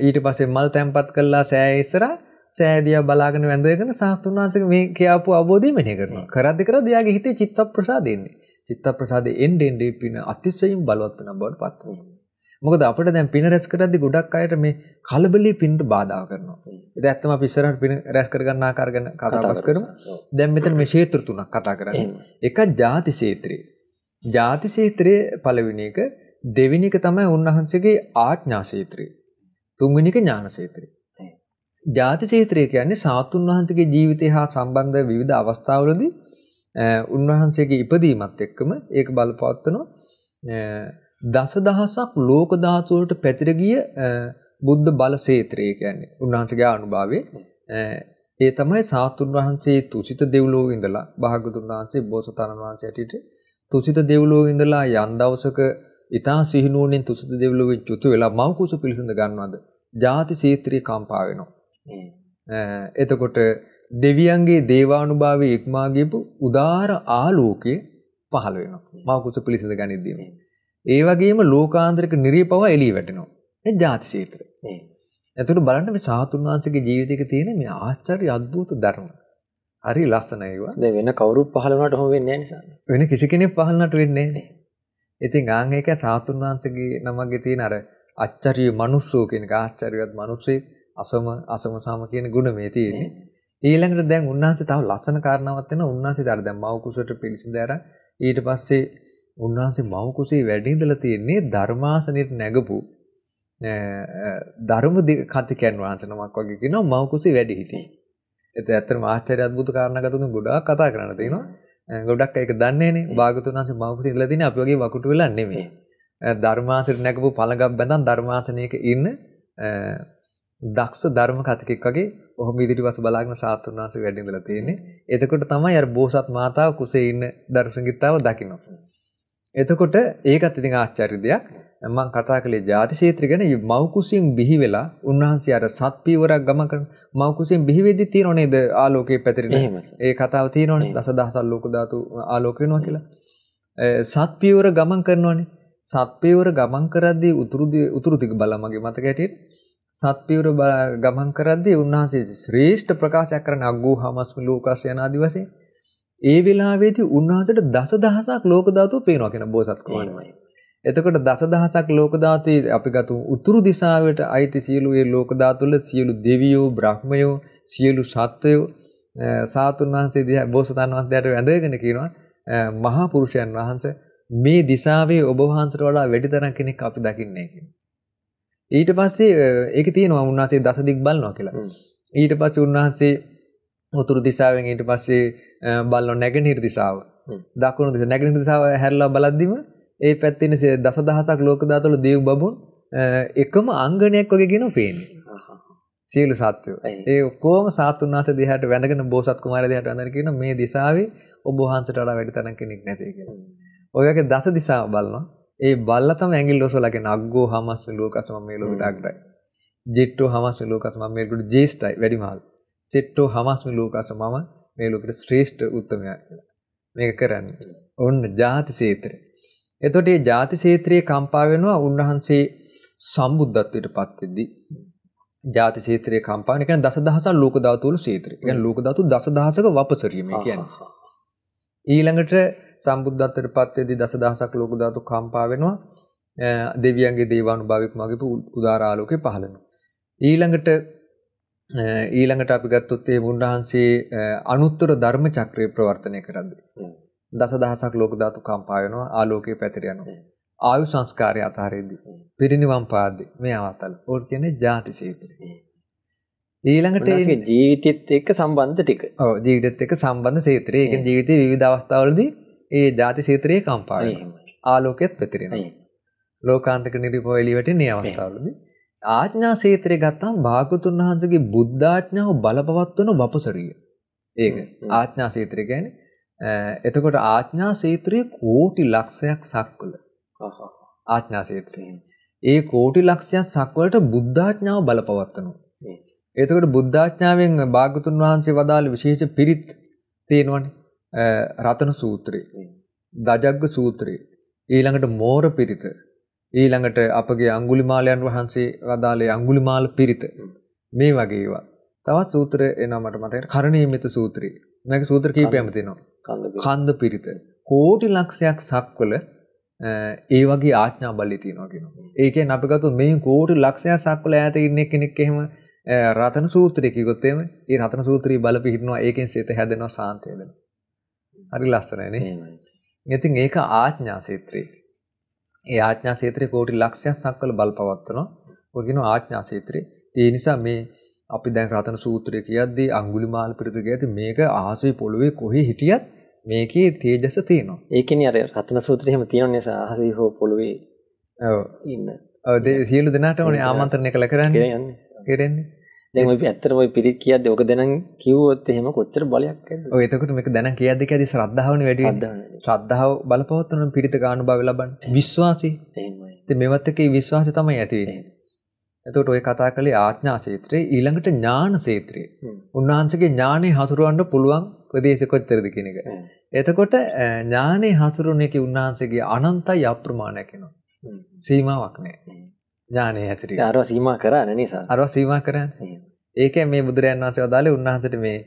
ඊට පස්සේ මල් තැම්පත් කළා සෑය ඉස්සරහා සෑය දිහා බලාගෙන වැඳගෙන සාතුන් වහන්සේගේ මේ කියාපු අවබෝධය මෙනෙහි කරනවා. කරද්දි කරද්දි එයාගේ හිතේ චිත්ත ප්‍රසාදෙ එන්නේ. චිත්ත ප්‍රසාදේ එන්නේ එන්නේ පින අතිශයින් බලවත් වෙන බවට පත් වෙනවා. මොකද අපිට දැන් පින රැස් කරද්දි ගොඩක් අයට මේ කලබලී පින්ට බාධා කරනවා. ඒක ඇත්තම අපි ඉස්සරහට පින රැස් කරගන්න ආකාර ගැන කතා බස් කරමු. දැන් මෙතන මේ ක්ෂේත්‍ර තුනක් කතා කරන්නේ. එකක් ಜಾති ක්ෂේත්‍රය. ಜಾති ක්ෂේත්‍රයේ පළවෙනි එක, දෙවෙනි එක තමයි උන්වහන්සේගේ ආඥා ක්ෂේත්‍රය. තුන්වෙනි එක ඥාන ක්ෂේත්‍රය. ಜಾති ක්ෂේත්‍රය කියන්නේ සාතුන් වහන්සේගේ ජීවිතය හා සම්බන්ධ විවිධ අවස්ථාවලදී උන්වහන්සේගේ ඉපදීමත් එක්කම ඒක බලපවත්වනවා. දසදහසක් ලෝක ධාතු වලට පැතිර ගිය බුද්ධ බල ක්ෂේත්‍රය කියන්නේ. උන්වහන්සේගේ අනුභවයේ ඒ තමයි සාතුන් වහන්සේ තුසිත දෙව්ලෝ ඉඳලා භාගතුන් වහන්සේ බෝසතාණන් වහන්සේ ඇටියට තුසිත දෙව්ලෝ ඉඳලා යන් දවසක ඊතා සිහිනුවණින් තුසිත දෙව්ලෝවෙන් චුතු වෙලා මව් කුස පිළිසඳ ගන්නවද? ಜಾති ක්ෂේත්‍රී කම්පා වෙනවා. එතකොට දෙවියන්ගේ දේවානුභාවයේ ඉක්මා ගියපු උදාර ආලෝකය පහළ වෙනවා. මා කුස පිළිසඳ ගනිද්දී. ඒ වගේම ලෝකාන්තරික නිරිය පවා එළිය වැටෙනවා. ඒ ಜಾති ශේත්‍රය. එතකොට බලන්න මේ සාතුන් වහන්සේගේ ජීවිතයක තියෙන මේ ආශ්චර්ය අద్భుත ධර්ම. හරි ලස්සන ඒවා. දැන් වෙන කවුරුත් පහල වුණාට ඔහොම වෙන්නේ නැහැ නිසා. වෙන කිසි කෙනෙක් පහලනට වෙන්නේ නැහැ. ඉතින් ආන් ඒක සාතුන් වහන්සේගේ නමගේ තියෙන අර ආශ්චර්ය මිනිස්සෝ කියන ආශ්චර්යවත් මිනිස්සේ අසම අසම සම කියන ගුණ මේ තියෙන්නේ. ඊළඟට දැන් උන්වහන්සේ තව ලස්සන කාරණාවක් වෙනවා. උන්වහන්සේ දැන් මව කුසට පිළිසිඳ ඊට පස්සේ උන්වහන්සේ මව් කුසේ වැඩි ඉඳලා තියෙන්නේ ධර්මාසනෙට නැගපු ධර්ම කතිකයන් වහන්සේ නමක් වගේ කියනවා මව් කුසේ වැඩි හිටියේ. ඒත් ඇත්තටම ආශ්චර්ය අద్భుත කාරණා ගතුන් ගොඩාක් කතා කරන්න තියෙනවා. ගොඩක් ඒක දන්නේ නැහැ. භාගතුන් වහන්සේ මව් කුසේ ඉඳලා තියෙන්නේ අපි වගේ වකුටු වෙලා නෙමෙයි. ධර්මාසනෙට නැගපු පළගක් බඳන් ධර්මාසනයක ඉන්න දක්ෂ ධර්ම කතිකෙක් වගේ ඔහොම ඉදිරිපස බලාගෙන සාතුන් වහන්සේ වැඩ ඉඳලා තියෙන්නේ. එතකොට තමයි අර බෝසත් මාතාව කුසේ ඉන්න දර්ශනගිත්තාව දකින්න. එතකොට ඒකත් ඉතින් ආශ්චර්ය දෙයක්. මම කතා කළේ ಜಾති ක්ෂේත්‍ර ගැන මව් කුසියෙන් බිහි වෙලා උන්වහන්සේ අර සත් පීවරක් ගමන් කරන මව් කුසියෙන් බිහි වෙද්දි තියෙනව නේද ආලෝකයේ පැතිරෙන. ඒ කතාව තියෙනවනේ දසදහසක් ලෝක ධාතු ආලෝක වෙනවා කියලා. සත් පීවර ගමන් කරනවනේ. සත් පීවර ගමන් කරද්දී උතුරු උතුරු දිග බල මගේ මතක හැටියට සත්පියවර ගමන් කරද්දී උන්වහන්සේ ශ්‍රේෂ්ඨ ප්‍රකාශයක් කරන අග්ගෝහමස්මි ලෝකස් යන ආදි වශයෙන් ඒ වෙලාවේදී උන්වහන්සේට දසදහසක් ලෝක ධාතු පේනවා කියන බෝසත් කුමාරයමයි. එතකොට දසදහසක් ලෝක ධාතුයි අපි ගතු උතුරු දිශාවට අයිති සියලු ඒ ලෝක ධාතු වල සියලු දෙවියෝ බ්‍රහ්මයෝ සියලු සත්වයෝ සාතුන් වහන්සේ දිහා බෝසතාණන් වහන්සේට වැඳගෙන කියනවා මහා පුරුෂයන් වහන්සේ මේ දිශාවේ ඔබ වහන්සේට වඩා වැඩිතරම් කෙනෙක් අපි දකින්නේ නැහැ ඊට පස්සේ ඒකේ තියෙනවා උන්වහන්සේ දස දික් බලනවා කියලා. ඊට පස්සේ උන්වහන්සේ උතුරු දිශාවෙන් ඊට පස්සේ බලන නැගෙනහිර දිශාව. දකුණු දිශාව නැගෙනහිර දිශාව හැරලා බලද්දිම ඒ පැත්තේ ඉන්න දසදහසක් ලෝක ධාතුවල දේව් බබුන් එකම අංගනයක් වගේ කියනවා පේන්නේ. සියලු සත්වෝ. ඒ ඔක්කොම සාතුන්නාත දිහාට වැඳගෙන බෝසත් කුමාරයා දිහාට වැඳගෙන කියන මේ දිශාවේ ඔබ වහන්සේට වඩා වැඩි තරම් කෙනෙක් නැති කියලා. ඔය වගේ දස දිශාව බලනවා. ඒ බල්ලා තමයි ඇඟිල්ල ඔසවලාගෙන අග්ගෝ හමස් ලෝකස මම මේ ලෝකෙට අග්‍රයි. ජෙට්ටෝ හමස් ලෝකස මම මේ ලෝකෙට ජේෂ්ඨයි වැඩිමහල්. සෙට්ටෝ හමස් ලෝකස මම මේ ලෝකෙට ශ්‍රේෂ්ඨ උත්මයා කියලා. මේක කරන්නේ. ඔන්න ಜಾති ක්ෂේත්‍රය. එතකොට මේ ಜಾති ක්ෂේත්‍රයේ කම්පා වෙනවා උන්වහන්සේ සම්බුද්ධත්වයට පත් වෙද්දී. ಜಾති ක්ෂේත්‍රයේ කම්පාන කියන්නේ දසදහසක් ලෝක ධාතු වල ක්ෂේත්‍රය. කියන්නේ ලෝක ධාතු දසදහසක වපසරීම කියන්නේ. ඊළඟට සම්බුද්ධත්වයට පත් වෙද්දී දසදහසක් ලෝක ධාතු කම්පා වෙනවා. දෙවියන්ගේ දේවානුභාවික මගේ උදාර ආලෝකේ පහළ වෙනවා. ඊළඟට ඊළඟට අපි ගත්තොත් ඒ මුන්වහන්සේ අනුත්තර ධර්ම චක්‍රය ප්‍රවර්තනය කරද්දී දසදහසක් ලෝක ධාතු කම්පා වෙනවා ආලෝකයේ පැතිර යනවා. ආයු සංස්කාරය අතහරින්දී පිරිනිවන් පාද්දී මේ අවතල. ඕක කියන්නේ ಜಾති ක්ෂේත්‍රය. ඊළඟට ජීවිතෙත් එක්ක සම්බන්ධ ටික. ඔව් ජීවිතෙත් එක්ක සම්බන්ධ ක්ෂේත්‍රය. ඒ කියන්නේ ජීවිතයේ විවිධ අවස්ථාවලදී ඒ ಜಾති ක්ෂේත්‍රයේ කම්පා වෙනවා. ආලෝකයත් පැතිරෙනවා. ලෝකාන්තික නිරිපෝ එළියට මේ අවස්ථාවලදී ආඥා ක්ෂේත්‍රය ගත්තාම භාගතුන් වහන්සේගේ බුද්ධාඥාව බලපවත්වන වපසරිය. ඒක ආඥා ක්ෂේත්‍රය කියන්නේ එතකොට ආඥා ක්ෂේත්‍රයේ කෝටි ලක්ෂයක් සක්වල. ආඥා ක්ෂේත්‍රය. ඒ කෝටි ලක්ෂයක් සක්වලට බුද්ධාඥාව බලපවත්වනවා. එතකොට බුද්ධාඥාවෙන් භාගතුන් වහන්සේ වදාළ විශේෂ පිරිත් තියෙනවනේ. රතන සූත්‍රය. දජග්ග සූත්‍රය, ඊළඟට මෝර පිරිත, ඊළඟට අපගේ අඟුලිමාලයන් වහන්සේ වදාළේ අඟුලිමාල පිරිත. මේ වගේ ඒවා. තවත් සූත්‍ර එනවා මට මතකයි. කරණීයමිත සූත්‍රය. මේක සූත්‍ර කීපයක්ම තියෙනවා. කන්ද පිරිත. කෝටි ලක්ෂයක් සක්වල ඒ වගේ ආඥා බලය තියෙනවා කියනවා. ඒ කියන්නේ අපි ගත්තොත් මේ කෝටි ලක්ෂයක් සක්වල ඈත ඉන්න කෙනෙක් එහෙම රතන සූත්‍රය කිව්වොත් එහෙම ඒ රතන සූත්‍රය බල පිහිටනවා ඒකෙන් සිත හැදෙනවා සාන්ත වෙනවා. හරි ලස්සනයි නේ. ඉතින් ඒක ආඥා ක්ෂේත්‍රය. ඒ ආඥා ක්ෂේත්‍රේ කෝටි ලක්ෂයක් සක්වල බලපවත්වනවා. ඔය කියනවා ආඥා ක්ෂේත්‍රය. ඒ නිසා මේ අපි දැන් රතන සූත්‍රය කියද්දී අඟුලිමාල පිරිත කියද්දී මේක ආහසේ පොළවේ කොහේ හිටියත් මේකේ තේජස තියෙනවා. ඒකෙනේ අර රත්න සූත්‍රය එහෙම තියෙන නිසා අහසේ හෝ පොළවේ ඔව්. ඉන්න. ඔව් සියලු දෙනාටම ආමන්ත්‍රණය කළ කරන්නේ. කෙරෙන්නේ. දැන් ඔය ඇත්තටම ඔය පිරිත් කියද්දී ඔක දැනන් කිව්වොත් එහෙම කොච්චර බලයක් ඇද්ද? ඔය එතකොට මේක දැනන් කියද්දී කියද්දී ශ්‍රද්ධාවනේ වැඩි වෙන්නේ. ශ්‍රද්ධාව බලපවත්වන පිරිත ගානුභාවය ලබන්නේ. විශ්වාසී. එහෙමයි. ඉතින් මේවත් එක්ක විශ්වාසය තමයි ඇති වෙන්නේ. එතකොට ඔය කතා කළේ ආඥා ක්ෂේත්‍රය ඊළඟට ඥාන. හ්ම්. උන්වහන්සේගේ ඥානෙ හසුරවන්න පුළුවන් ප්‍රදේශ කොච්චරද කියන එක. එතකොට ඥානෙ හසුරුවන එකේ උන්වහන්සේගේ අනන්තයි අප්‍රමාණයක් වෙනවා. සීමාවක් නැහැ. හ්ම්. ඥානෙ හැසිරීම. අරව සීමා කරාන නිසා. අරව සීමා කරන්නේ. ඒකයි මේ බුදුරයන් වහන්සේ වදාළේ උන්වහන්සේට මේ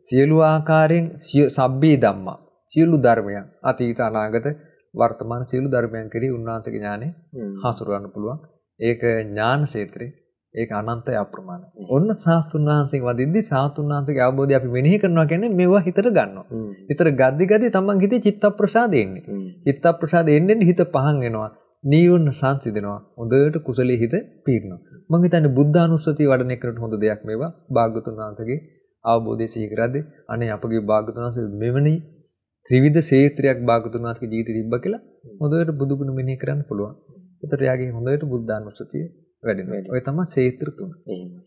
සියලු ආකාරයෙන් සබ්බේ ධම්මා සියලු ධර්මයන් අතීත අනාගත වර්තමාන සියලු ධර්මයන් කෙරෙහි උන්වහන්සේගේ ඥානෙ හ්ම්. හසුරවන්න පුළුවන්. ඒක ඥාන ක්ෂේත්‍රේ. ඒක අනන්තයි අප්‍රමාණයි. හ්ම්. ඔන්න සාස්තුන් වහන්සේගෙන් වදිද්දි සාස්තුන් වහන්සේගේ අවබෝධය අපි මෙනෙහි කරනවා කියන්නේ මේවා හිතට ගන්නවා. හිතට ගද්දි ගද්දි තමන් හිතේ චිත්ත ප්‍රසාදෙ එන්නේ. චිත්ත ප්‍රසාදෙ එන්නේ හිත පහන් වෙනවා. නීවරණ සංසිඳෙනවා. හොඳට කුසලයේ හිත පීඩනවා. මම හිතන්නේ බුද්ධානුස්සතිය වඩන එකට හොඳ දෙයක් මේවා. භාග්‍යතුන් වහන්සේගේ අවබෝධය සිහි කරද්දී අනේ අපගේ භාග්‍යතුන් වහන්සේ මෙවැනි ත්‍රිවිධ ක්ෂේත්‍රයක් භාග්‍යතුන් වහන්සේගේ ජීවිතේ තිබ්බ කියලා හොඳට බුදු ගුණ මෙනෙහි කරන්න පුළුවන්. ඒතර යාගේ හොඳට බුද්ධානුස්සතිය වැඩෙනවා. ඔය තමයි ක්ෂේත්‍ර තුන. එහෙමයි.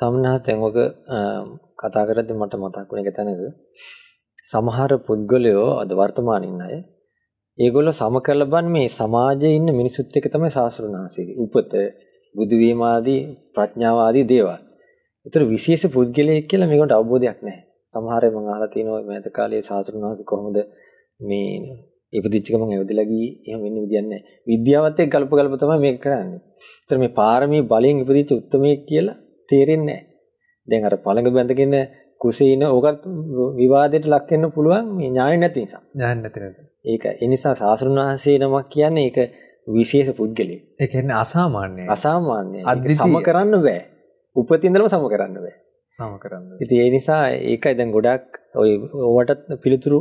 සමහරවිට දැන් ඔක කතා කරද්දී මට මතක් වුණ එක තැනක සමහර පුද්ගලයෝ අද වර්තමානින් අය ඒගොල්ලෝ සම කරලා බන් මේ සමාජයේ ඉන්න මිනිසුත් එක්ක තමයි සාස්ෘණාංශයේ උපත බුදු වීම ආදී ප්‍රඥාව ආදී දේවල්. ඒතර විශේෂ පුද්ගලයෙක් කියලා මේකට අවබෝධයක් නැහැ. සමහර අය මම අහලා තියෙනවා මෑත කාලේ සාස්ෘණාංශ කොහොමද මේ ඉපදිච්ච ගමන් ඇවිදලා ගියේ එහෙම වෙන්න විදියක් නැහැ. විද්‍යාවත් එක්ක ගල්ප ගල්ප තමයි මේක කරන්නේ. ඒතර මේ පාරමී බලයෙන් ඉපදිච්ච උත්මයෙක් කියලා තේරෙන්නේ නැහැ. දැන් අර පළඟ බැඳගෙන කුසේ ඉන ඕකත් විවාදයට ලක් වෙන්න පුළුවන් මේ ඥානෙ නැති නිසා. ඥාන නැති නේද? ඒක ඒ නිසා සාස්ෘණ වහන්සේ නමක් කියන්නේ ඒක විශේෂ පුද්ගලයෙක්. ඒ කියන්නේ අසාමාන්‍යයි. අසාමාන්‍යයි. සම කරන්න බෑ. උපතින්දලම සම කරන්න බෑ. සම කරන්න. ඉතින් ඒ නිසා ඒකයි දැන් ගොඩක් ඔය ඕවට පිළිතුරු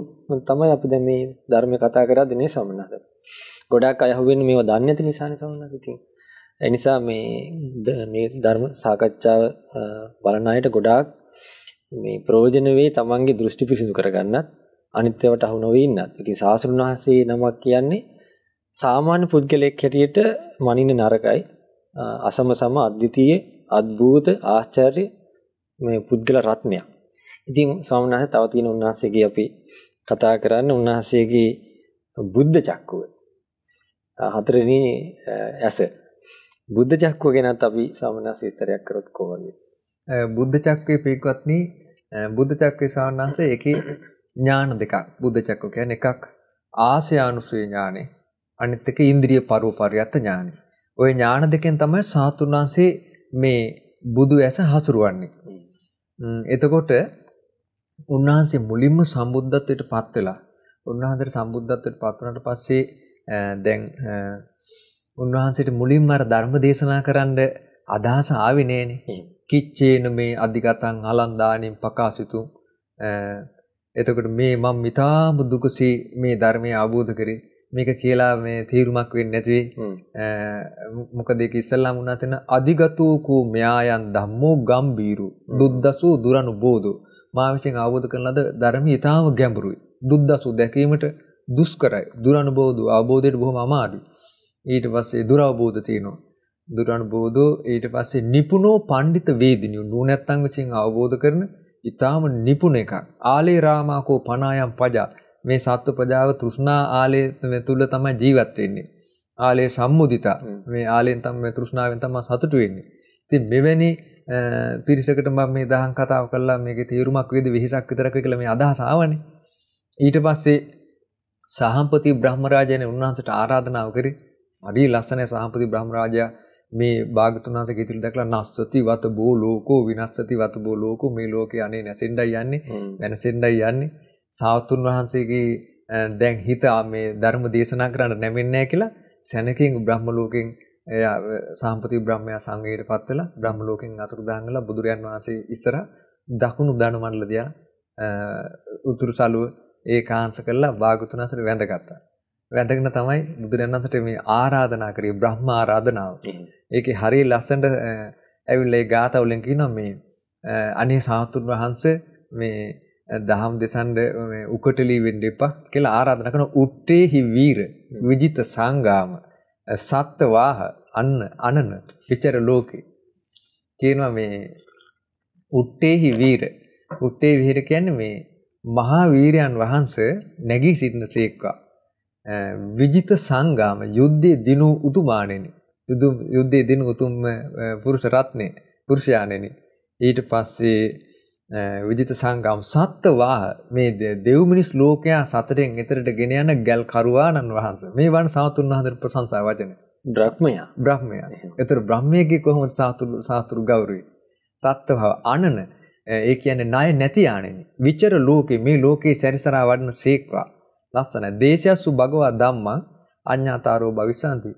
තමයි අපි දැන් මේ ධර්මයේ කතා කරද්දී නේ සමනස. ගොඩක් අය අහුවෙන්නේ මේවා දන්නේ නැති නිසානේ සමනස ඉතින්. ඒ නිසා මේ මේ ධර්ම සාකච්ඡාව බලන අයට ගොඩාක් මේ ප්‍රයෝජන වේ තමන්ගේ දෘෂ්ටි පිරිසිදු කරගන්නත් අනිත්‍යවට අහු නොවී ඉන්නත්. ඉතින් සාසෘණ වහන්සේ නමක් කියන්නේ සාමාන්‍ය පුද්ගලයෙක් හැටියට මනින්න නරකයි. අ, අසම සම අද්විතීය අద్භූත ආශ්චර්ය මේ පුද්ගල රත්නයක්. ඉතින් ස්වාමීන් වහන්සේ තව තියෙන උන්වහන්සේගේ අපි කතා කරන්න උන්වහන්සේගේ බුද්ධ චක්කුව. අ, හතරවෙනි අ, ඇස. බුද්ධ චක්කුව ගැනත් අපි ස්වාමීන් වහන්සේ විස්තරයක් කරොත් කොහොමද? අ, බුද්ධ චක්‍රයේ පිටවත්නි බුද්ධ චක්‍රයේ සාමාන්‍යංශ ඒකේ ඥාන දෙකක්. බුද්ධ චක්‍ර කියන්නේ එකක් ආසයානුසය ඥානෙ. අනිත් එක ඉන්ද්‍රිය පරෝපරියත් ඥානෙ. ওই ඥාන දෙකෙන් තමයි සාතුණාංශේ මේ බුදු ඇස හසුරුවන්නේ. එතකොට උන්වහන්සේ මුලින්ම සම්බුද්ධත්වයට පත් වෙලා උන්වහන්සේට සම්බුද්ධත්වයට පත් වුණාට පස්සේ දැන් උන්වහන්සේට මුලින්ම අර ධර්ම දේශනා කරන්න අදහස ආවේ නෑනේ. කිච්චේන මේ අධිගතං අලන්දානින් පකාසිතු අ, එතකොට මේ මම මිතාම දුකසී මේ ධර්මය අවබෝධ කරේ. මේක කියලා මේ තීරුමක් වෙන්නේ නැති මොකද ඒක ඉස්සල්ලාම උනා තැන අධිගතෝ කෝ මෙයායන් ධම්මෝ ගම්බීරු දුද්දසු දුරනු බෝධු මා විසින් අවබෝධ කරන ලද ධර්මය ඊටාම ගැඹුරුයි. දුද්දසු දැකීමට දුෂ්කරයි. දුරනුබෝධු අවබෝධයට බොහොම අමාරුයි. ඊට පස්සේ දුරවබෝධ තියෙනවා. දුරනුබෝධෝ ඊට පස්සේ නිපුණෝ පඬිත වේදිනියෝ නුනැත්තන් විසින් අවබෝධ කරන ඊටාම නිපුණ එකක් ආලේ රාමාකෝ පනායම් පජා මේ සත්ව ප්‍රජාව තෘෂ්ණා ආලය තුල තමයි ජීවත් වෙන්නේ. ආලය සම්මුදිතා. මේ ආලයෙන් තමයි තෘෂ්ණාවෙන් තමයි සතුටු වෙන්නේ. ඉතින් මෙවැනි පිරිසකට මම මේ දහම් කතාව කළා මේකේ තීරුමක් වේද විහිසක් විතරක් කියලා මේ අදහස ආවනේ. ඊට පස්සේ සහම්පති බ්‍රහ්මරාජයනේ උන්වහන්සේට ආරාධනාව කරේ. හරි ලස්සනයි සහම්පති බ්‍රහ්මරාජයා මේ භාගතුන් වහන්සේගේ ඉතිරි දැකලා නස්සති වත බෝ ලෝකෝ විනස්සති වත බෝ ලෝකෝ මේ ලෝකේ අනේ නැසෙන්නයි යන්නේ වෙනසෙන්නයි යන්නේ සාවතුන් වහන්සේගේ දැන් හිත මේ ධර්ම දේශනා කරන්න නැමෙන්නේ නැහැ කියලා සැනකින් බ්‍රහ්ම ලෝකෙන් සාම්පති බ්‍රහ්මයා සංගේටපත් වෙලා බ්‍රහ්ම ලෝකෙන් අතුරුදහන් වෙලා බුදුරයන් වහන්සේ ඉස්සර දකුණු දන මණ්ඩල දිහා උතුරු සළුව ඒකාංශ කරලා භාගතුන් වහන්සේට වැඳගත්තා. වැඳගෙන තමයි බුදුරයන් වහන්සේට මේ ආරාධනා කරේ බ්‍රහ්ම ආරාධනාව. ඒකේ හරිය ලස්සනට ඇවිල්ලා ඒ ගාථා වලින් කියනවා මේ අනේ සාතුන් වහන්සේ මේ දහම් දෙසන්ඩ මේ උකටලී වෙන්න එපා කියලා ආරාධනා කරන උත්තේහි වීර විජිත සංගාම සත්වාහ අන්න අනන විචර ලෝකේ. කියනවා මේ උත්තේහි වීර. උත්තේ වීර කියන්නේ මේ මහා වීරයන් වහන්සේ නැගී සිටින සේක්වා. විජිත සංගාම යුද්ධයේ දිනු උතුමාණෙනි. යුද්ධයේ දිනු උතුම් පුරුෂ රත්නේ පුරුෂයාණෙනි ඊට පස්සේ විජිත සංගම් සත්වාහ මේ දෙව් මිනිස් ලෝකයා සතරෙන් එතරට ගෙන යන ගැල් කරුවාණන් වහන්සේ. මේ වන් සාතුන් වහන්සේට ප්‍රශංසා වචන බ්‍රහ්මයා. බ්‍රහ්මයා. එතර බ්‍රහ්මයේ කොහොමද සාතුරු සාතුරු ගෞරවය? සත්වව අනන ඒ කියන්නේ ණය නැති ආණෙනි විචර ලෝකේ මේ ලෝකේ සැරිසරා වඩන සීක්වා ලස්සන දේශයසු භගවා ධම්මං අඤ්ඤාතාරෝ භවිසanti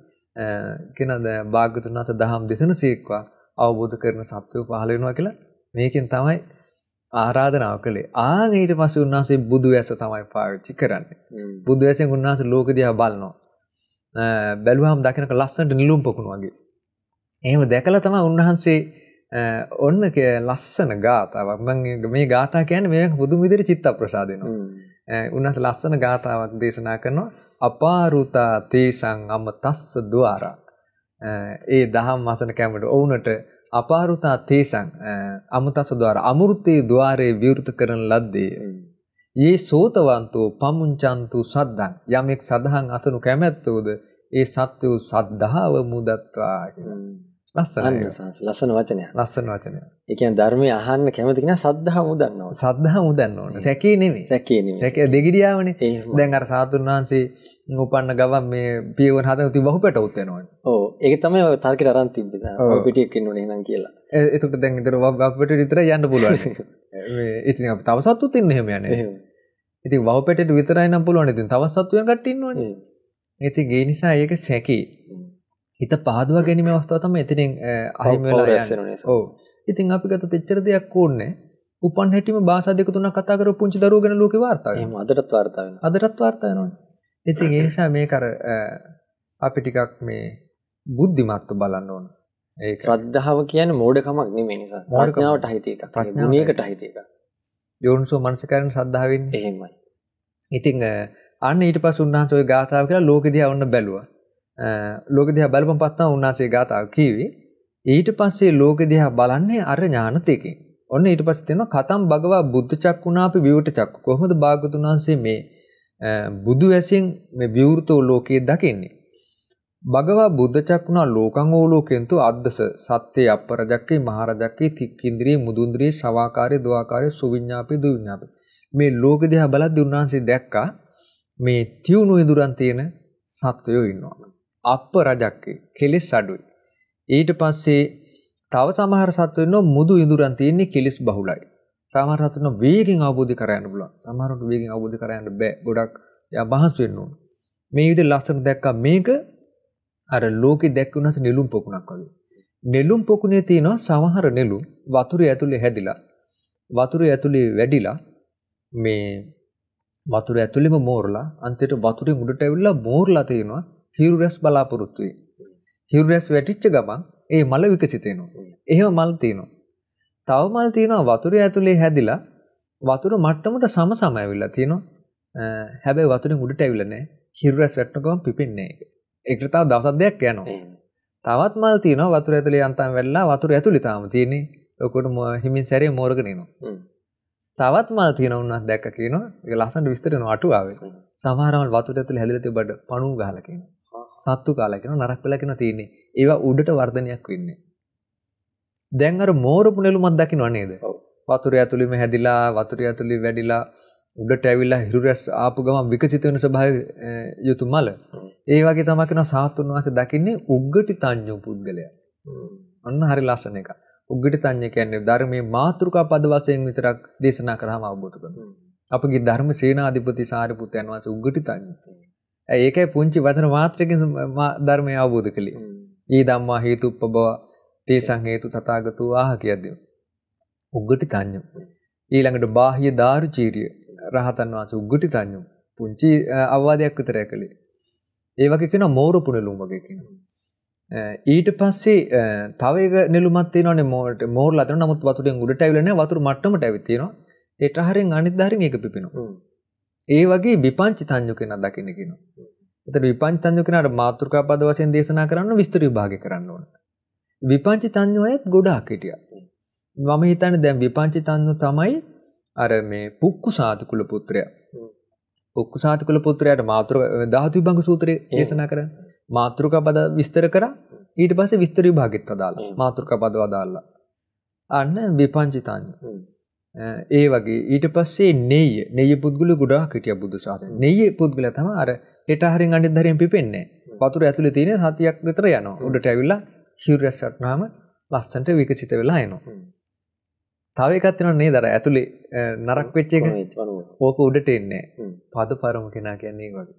කියනද භාග්‍යතුන් වහන්සේ දහම් දෙසන සීක්වා අවබෝධ කරන සත්‍යය පහළ වෙනවා කියලා මේකෙන් තමයි ආරාධනාව කළේ. ආන් ඊට පස්සේ උන්වහන්සේ බුදු ඇස තමයි පාවිච්චි කරන්නේ. බුදු ඇසෙන් උන්වහන්සේ ලෝක දිහා බලනවා. බැලුවාම දකිනක ලස්සනට නිලුම් පොකුණු වගේ. එහෙම දැකලා තමයි උන්වහන්සේ ඔන්න ලස්සන ගාතාවක්. මම මේ ගාථා කියන්නේ මේක පුදුම විදිහට චිත්ත ප්‍රසාද වෙනවා. උන්වහන්සේ ලස්සන ගාතාවක් දේශනා කරනවා. අපාරුතා තේසං අම තස්ස ద్వාරා ඒ දහම් වසන කැමට ඔවුනට අපාරුතා තේසං අමතස ద్వාරා අමෘතේ ద్వාරේ විවෘත කරන ලද්දේ යේ සෝතවන්තෝ පමුංචන්තු සද්දං. යමෙක් සදහන් අතනු කැමැත්තෝද? ඒ සත්වෝ සද්ධාව මුදත්වා කියලා. ලස්සන ලස්සන වචනයක්. ඒ කියන්නේ ධර්මයේ අහන්න කැමති කෙනා සද්ධා මුදන්න ඕන. සද්ධා මුදන්න ඕන. සැකේ නෙමෙයි. සැකේ සැකේ දෙගිඩියාවනේ. දැන් අර සාතුන් වහන්සේ උපන්න ගමන් මේ පියවන හදන ති බහු පැටවුත් වෙනවනේ. ඔව්. ඒක තමයි ඔය තර්කයට අරන් තිබ්බේ. ඔව්. පිටියක් ඉන්නෝනේ එහෙනම් කියලා. එතකොට දැන් ඉතර වව් පිට විතර යන්න පුළුවන්. මේ ඉතින් අපි තව සත්තුත් ඉන්න එහෙම යන්නේ. එහෙම. ඉතින් වව් පැටේට විතරයි නම් පුළුවන්. ඉතින් තව සත්තු වෙන කට්ටිය ඉන්නවනේ ඉතින් ඒ නිසා ඒක සැකේ හිත පහදුවා ගැනීම අවස්ථාව තමයි එතනින් අහිමි වෙලා යන්නේ. ඔව්. ඉතින් අපි ගත තෙච්චර දෙයක් ඕනේ. උපන් හැටිම භාෂා දෙක තුනක් කතා කරපු පුංචි දරුවෝ ගැන ලෝකේ වාර්තා වෙනවා. එහෙම අදටත් වාර්තා වෙනවා. අදටත් වාර්තා වෙනවනේ. ඉතින් ඒ නිසා මේක අර අපි ටිකක් මේ බුද්ධිමත්ව බලන්න ඕන. ඒක ශ්‍රද්ධාව කියන්නේ මෝඩකමක් නෙමෙයි නිසා. ප්‍රඥාවට අහිති එකක්. ගුණයකට අහිති එකක්. යෝනිසෝ මනසකරන ශ්‍රද්ධාවෙන්නේ. එහෙමයි. ඉතින් අන්න ඊට පස්සේ උන්වහන්සේ ওই ගාථාව කියලා ලෝකෙ දිහා වුණ බැලුවා. ලෝක දිහා බලපන් පස්සම උන්වහන්සේ ගාතාව කිව්වේ ඊට පස්සේ ලෝක දිහා බලන්නේ අර ඥාන තේකෙන්. ඔන්න ඊට පස්සේ තියෙනවා කතම් භගවා බුද්ධ චක්කුණාපි විවෘත චක්කු. කොහොමද භාගතුන් වහන්සේ මේ බුදු ඇසින් මේ විවෘත ලෝකයේ දකින්නේ? භගවා බුද්ධ චක්කුණා ලෝකං ඕ ලෝකෙන්තු අද්දස සත්‍ය අපරජක්කේ මහරජක්කේ තික්කින්ද්‍රිය මුදුන්ද්‍රිය සවාකාරයේ දවාකාරයේ සුවිඤ්ඤාපේ දුවිඤ්ඤාපේ මේ ලෝක දිහා බලද්දී උන්වහන්සේ දැක්කා මේ තියුණු ඉදුරන් තියෙන සත්වයෝ ඉන්නවා. අප්ප රජක්කේ කෙලෙස් අඩුයි. ඊට පස්සේ තව සමහර සත්තු ඉන්නවා මුදු ඉඳුරන් තියෙන්නේ කෙලෙස් බහුලයි. සමහර සත්තු ඉන්නවා වේගෙන් අවබෝධ කරගන්න පුළුවන්. සමහරට වේගෙන් අවබෝධ කරගන්න බෑ. ගොඩක් යා මහන්සි වෙන්න ඕන. මේ විදිහට ලස්සන දැක්කා මේක අර ලෝකෙ දැක්කුණාට නෙළුම් පොකුණක් වගේ. නෙළුම් පොකුණේ තියෙනවා සමහර නෙළුම් වතුරේ ඇතුලේ හැදිලා වතුරේ ඇතුලේ වැඩිලා මේ වතුර ඇතුලේම මෝරලා අන්තිමට වතුරෙන් උඩට ඇවිල්ලා මෝරලා තියෙනවා හිරු රැස් බලාපොරොත්තු වෙයි. හිරු රැස් වැටිච්ච ගමන් ඒ මල විකසිත වෙනවා. එහෙම මල් තියෙනවා. තව මල් තියෙනවා වතුරේ ඇතුලේ හැදිලා වතුර මට්ටමට සම සම ඇවිල්ලා තියෙනවා. හැබැයි වතුරෙන් උඩට ඇවිල්ලා නැහැ. හිරු රැස් වැටෙන ගමන් පිපෙන්නේ නැහැ. ඒකට තව දවස් දෙකක් යනවා. තවත් මල් තියෙනවා වතුර ඇතුලේ යන්තම් වැල්ලා වතුර ඇතුලේ තාම තියෙන්නේ. ඔකට හිමින් සැරේ මෝරගෙන එනවා. තවත් මල් තියෙන උන්නත් දැක්ක කියනවා. ඒක ලස්සනට විස්තර වෙනවා අටුවාවේ. සමහරවල් වතුර ඇතුලේ හැදිලා තිබ්බට පණුව ගහලා කියනවා. සත්තු කාලා කියනවා නරක වෙලා කියනවා තියෙන්නේ. ඒවා උඩට වර්ධනයක් වෙන්නේ. දැන් අර මෝරපු නෙළුමක් දකින්න නේද? වතුර ඇතුළෙම හැදිලා වතුර ඇතුළේ වැඩිලා උඩට ඇවිල්ලා හිරු රැස් ආපු ගමන් විකසිත වෙන ස්වභාවය යුතු මල. ඒ වගේ තමයි කියන සාතුන් වහන්සේ දකින්නේ උග්ගටි තඤ්ඤු පුද්ගලයා. අන්න හරි ලස්සන එක. උග්ගටි තඤ්ඤ කියන්නේ ධර්මයේ මාතෘකා පද වශයෙන් විතරක් දේශනා කරාම අවබෝධ කරගන්න. අපගේ ධර්ම සේනාධිපති සාරිපුත්යන් වහන්සේ උග්ගටි තඤ්ඤ. ඒකයි පුංචි වචන මාත්‍රකින් ධර්මය අවබෝධ කළේ. ඊ ධම්මා හේතුප්පබව තේසං හේතු තථාගතෝ ආහ කියද්දී. උග්ගටි තඤ්ඤ. ඊළඟට බාහ්‍ය දාරුචීරිය රහතන් වහන්සේ උග්ගටි තඤ්ඤු. පුංචි අවවාදයක් විතරයි කළේ. ඒ වගේ කියනවා මෝරපු නෙළුම් වගේ කියනවා. ඊට පස්සේ තව එක නෙළුමක් තියෙනවානේ මෝරට මෝරලා තියෙනවා නමුත් වතුරෙන් උඩට ඇවිල්ලා නැහැ වතුර මට්ටමට ඇවිත් තියෙනවා. ඒ ටහරෙන් අනිත් ධාරෙන් ඒක පිපෙනවා. ඒ වගේ විපංචි තඤ්ඤු කෙනා දකින්න කියනවා. එතන විපංචි තඤ්ඤු කෙනාට මාතෘකා පද වශයෙන් දේශනා කරන්න විස්තර විභාගය කරන්න ඕන. විපංචි තඤ්ඤු අයත් ගොඩාක් හිටියා. මම හිතන්නේ දැන් විපංචි තඤ්ඤු තමයි අර මේ පුක්කු සාතිකුල පුත්‍රයා. පුක්කු සාතිකුල පුත්‍රයාට මාතෘක ධාතු විභංග සූත්‍රය දේශනා කරන්නේ. මාතෘකා පද විස්තර කරා ඊට පස්සේ විස්තර විභාගෙත් අදාලා මාතෘකා පද අදාලා. අන්න විපංචි තඤ්ඤු. ඒ වගේ ඊට පස්සේ නෙය නෙය පුද්ගල ගොඩාක් හිටිය බුදු සාසන. නෙය පුද්ගල තමයි අර හෙට හරින් අනිත් දරින් පිපෙන්නේ. වතුර ඇතුලේ තියෙන හතියක් විතර යනවා. උඩට ඇවිල්ලා හියුරස් වටනාම ලස්සනට විකසිත වෙලා එනවා. තව එකක් තියෙනවා නේද අර ඇතුලේ නරක වෙච්ච එක. ඕක උඩට එන්නේ නැහැ. පදපරම කෙනා කියන්නේ ඒ වගේ.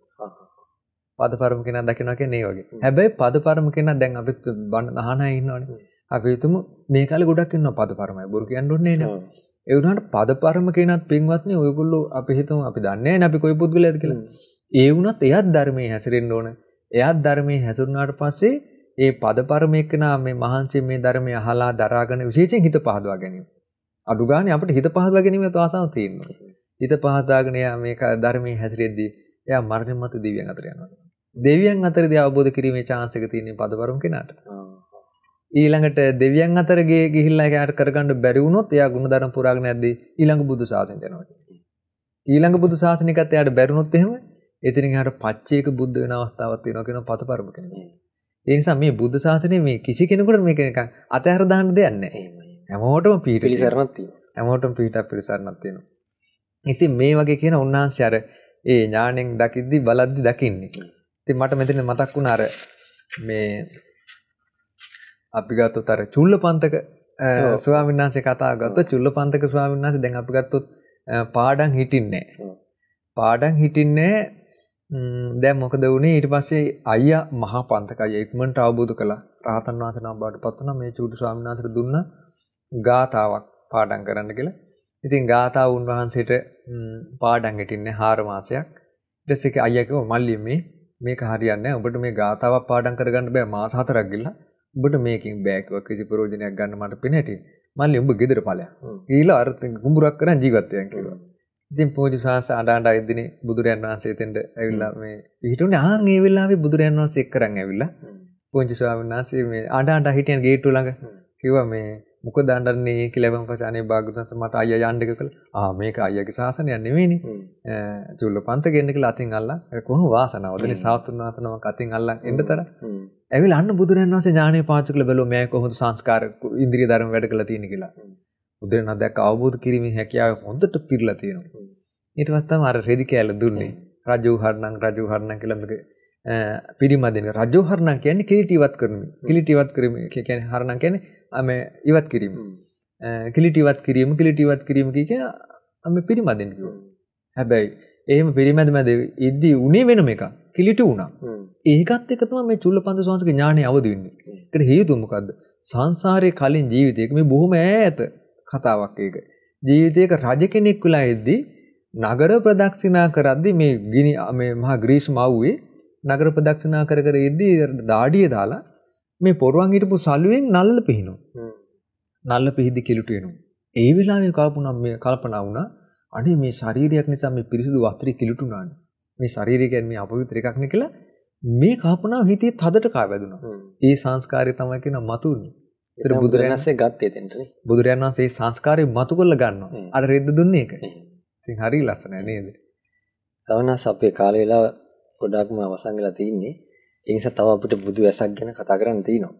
පදපරම කෙනා දකිනවා කියන්නේ ඒ වගේ. හැබැයි පදපරම කෙනා දැන් අපිත් බණ අහනයි ඉන්නවනේ. අපි හිතමු මේ කාලේ ගොඩක් ඉන්නවා පදපරමයි. බුරු කියන්න ඕනේ නෑ. ඒ වුණාට පදපරම කෙනත් පින්වත්නි ඔයගොල්ලෝ අපි හිතමු අපි දන්නේ නැහැ අපි කොයි පුද්ගලයාද කියලා. ඒ වුණත් එයත් ධර්මයේ හැසිරෙන්න ඕන. එයත් ධර්මයේ හැසිරුණාට පස්සේ ඒ පදපරම එක්කනා මේ මහන්සි මේ ධර්මය අහලා දරාගෙන විශේෂයෙන් හිත පහදවා ගැනීම. අඩු ගානේ අපිට හිත පහදවා ගැනීමේ ආසාව තියෙනවා. හිත පහදාගෙන එයා මේක ධර්මයේ හැසිරෙද්දී එයා මරණය මත දෙවියන් අතර යනවා. දෙවියන් අතරදී අවබෝධ කිරීමේ chance එක තියෙන පදපරම කෙනාට. ඊළඟට දෙවියන් අතර ගිහිල්ලා එයාට කරගන්න බැරි වුණොත් එයා ගුණධර්ම පුරාගෙන යද්දී ඊළඟ බුදු සාසනයට යනවා. ඊළඟ බුදු සාසනිකත් එයාට බැරි වුණොත් එහෙම එතනින් එහාට පච්චේක බුද්ධ වෙන අවස්ථාවක් තියෙනවා කියන පතපරම කෙනෙක්. ඒ නිසා මේ බුද්ධ ශාසනය මේ කිසි කෙනෙකුට මේක නිකන් අතහැර දාන්න දෙයක් නැහැ. හැමෝටම පීඨ පිළිසරණක් තියෙනවා. හැමෝටම පීඨක් පිළිසරණක් තියෙනවා. ඉතින් මේ වගේ කියන උන්වහන්සේ අර ඒ ඥාණයෙන් දකිද්දි බලද්දි දකින්නේ. ඉතින් මට මෙතන මතක් වුණා අර මේ අපි ගත්තොත් අර චුල්ලපන්තක ස්වාමීන් වහන්සේ කතා ගත්තොත් චුල්ලපන්තක ස්වාමීන් වහන්සේ දැන් අපි ගත්තොත් පාඩම් හිටින්නේ පාඩම් හිටින්නේ දැන් මොකද වුනේ ඊට පස්සේ අයියා මහා පන්තක අයියා ඉක්මනට අවබෝධ කළා රහතන් වහන්සේ නම් බාට පත් වුණා මේ චූටි ස්වාමීන් වහන්සේට දුන්න ගාතාවක් පාඩම් කරන්න කියලා. ඉතින් ගාතාව උන්වහන්සේට පාඩම් හිටින්නේ 4 මාසයක්. ඊට පස්සේ අයියා කිව්වා මල්ලි මේ මේක හරියන්නේ නැහැ. ඔබට මේ ගාතාවක් පාඩම් කරගන්න බෑ මාස 4ක් ගිහලා. ඔබට මේකෙන් බෑ කිව්වා කිසි ප්‍රයෝජනයක් ගන්න මට පෙනෙටි. මල්ලි උඹ ගෙදර ඵලයක්. ගිහිලා අර කුඹුරක් කරන් ජීවත් වෙනවා කිව්වා. ඉතින් පූජ්‍ය ශාස්ස අඬ අඬ ඉදිනේ බුදුරයන් වහන්සේ එතෙන්ට ඇවිල්ලා මේ හිටුනේ ආන් ඒ වෙලාවේ බුදුරයන් වහන්සේ එක් කරන් ඇවිල්ලා පූජ්‍ය ස්වාමීන් වහන්සේ මේ අඬ අඬ හිටියන් ගේට්ටුව ළඟ කිව්වා මේ මොකද අඬන්නේ කියලා පස්සේ අනේ භාගතුන්ස මට අයියා යන්න කියලා. ආ මේක අයියාගේ ශාසනයක් නෙවෙයිනේ. චුල්ල පන්ත ගෙන්න කියලා අතින් අල්ලා කොහොම වාසනාවද නේ සාතුන් වාසනාවක් අතින් අල්ලන් එන්නතර. ඇවිල්ලා අන්න බුදුරයන් වහන්සේ ඥානෙ පාවිච්චි කළ බැලුවා මෑ කොහොමද සංස්කාර ඉන්ද්‍රිය ධර්ම වැඩ කළා තියෙන්නේ කියලා. බුදුරයන් දැක්ක අවබෝධ කිරීමේ හැකියාව හොඳට පිරලා තියෙනවා. ඊට පස්සේ තමයි අර රෙදි කෑල්ල දුන්නේ. රජු හරණම් රජු හරණම් කියලා මේක පිරිමදින රජු හරණම් කියන්නේ කිලිටි ඉවත් කරන. කිලිටි ඉවත් කිරීම කියන්නේ හරණම් කියන්නේ මේ ඉවත් කිරීම. කිලිටි ඉවත් කිරීම කිලිටි ඉවත් කිරීම කිය මේ පිරිමදින කිව්වා. හැබැයි එහෙම පිරිමැද මැද ඉද්දි උනේ වෙනම එකක්. කිලිටි වුණා. ඒකත් එක තමයි මේ චුල්ලපන්ත සෝන්සගේ ඥාණය අවදි වෙන්නේ. ඒකට හේතුව මොකද්ද? සංසාරේ කලින් ජීවිතයක මේ බොහොම ඈත කතාවක් ඒක. ජීවිතයක රජ කෙනෙක් වෙලා ඉද්දි නගර ප්‍රදක්ෂිනා කරද්දි මේ ගිනි මේ මහා ග්‍රීෂ්ම අවුවේ නගර ප්‍රදක්ෂිනා කර කර ඉද්දි දාඩිය දාලා මේ පොරුවන් හිටපු සලුවෙන් නල්ල පිහිනවා. නල්ල පිහිදි කිලුට එනවා. ඒ වෙලාවේ කල්පනා මේ කල්පනා වුණා අනේ මේ ශරීරයක් නිසා මේ පිරිසිදු වස්ත්‍රය කිලුටුනානේ. මේ ශරීරය කියන්නේ මේ අපවිත්‍ර එකක් නේ කියලා මේ කල්පනාව හිතේ තදට කාවැදුනා. ඒ සංස්කාරය තමයි කියන මතුන්නේ. ඒතර බුදුරජාණන් වහන්සේ ගත්තේ එතෙන්ටනේ. බුදුරජාණන් වහන්සේ සංස්කාරය මතු කරලා ගන්නවා. අර රෙද්ද දුන්නේ ඒක. ඉතින් හරි ලස්සනයි නේද? තවනස් අපේ කාල වේලාව ගොඩක්ම අවසන් වෙලා තින්නේ. ඒ නිසා තව අපිට බුදු ඇසක් ගැන කතා කරන්න තියෙනවා.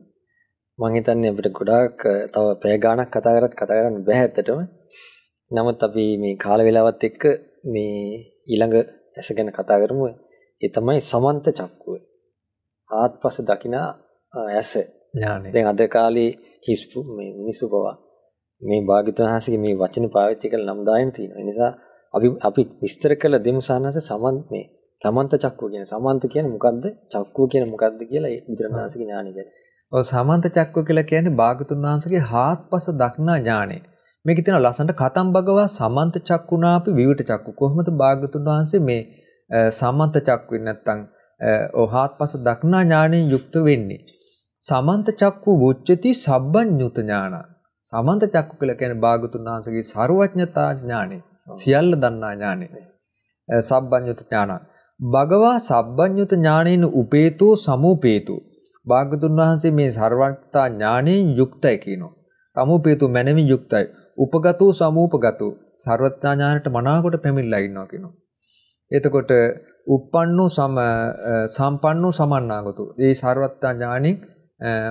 මම හිතන්නේ අපිට ගොඩාක් තව පැය ගාණක් කතා කරත් කතා කරන්න බෑ ඇත්තටම. නමුත් අපි මේ කාල වේලාවත් එක්ක මේ ඊළඟ ඇස ගැන කතා කරමු. ඒ තමයි සමන්ත චක්කුව. ආත්පස දකිනා ඇස. ඥානෙ. දැන් අද කාලේ හිස්පු මේ මිනිස්සු පවා මේ භාග්‍යතුන් වහන්සේගේ මේ වචන පාවිච්චි කරලා නම් දාගෙන තියෙනවා. ඒ නිසා අපි අපි විස්තර කළ දෙමු සානස සමන්ත මේ සමන්ත චක්කුව කියන සමන්ත කියන්නේ මොකද්ද? චක්කුව කියන්නේ මොකද්ද කියලා ඒ බුදුරණාහිගේ ඥාණය ගැන. ඔය සමන්ත චක්ක කියලා කියන්නේ භාගතුන් වහන්සේගේ හාත්පස දක්නා ඥානෙ. මේකේ තියෙන ලස්සනට කතම් භගවා සමන්ත චක්කුණාපි විවිට චක්කු. කොහොමද භාගතුන් වහන්සේ මේ සමන්ත චක්කුවෙන් නැත්තම් ඔය හාත්පස දක්නා ඥාණයෙන් යුක්ත වෙන්නේ? සමන්ත චක්කු වුච්චති සබ්බඤ්ඤුත ඥාන. සමන්ත චක්කු කියලා කියන්නේ භාගතුන් වහන්සේගේ ਸਰවඥතා ඥානෙ. සියල්ල දන්නා ඥානෙ. සබ්බඤ්ඤුත ඥාන. භගවා සබ්බඤ්ඤත ඥානෙන උපේතෝ සමුපේතෝ භාගතුන් වහන්සේ මේ ਸਰවඥතා ඥාණයෙන් යුක්තයි කියනවා. සමුපේතු මැනවි යුක්තයි. උපගතෝ සමූපගතෝ ਸਰවඥා ඥානට මනාකොට පැමිණලා ඉන්නවා කියනවා. එතකොට uppannō සම සම්පන්නō සමන්නාගතෝ. මේ ਸਰවඥා ඥාණයෙන්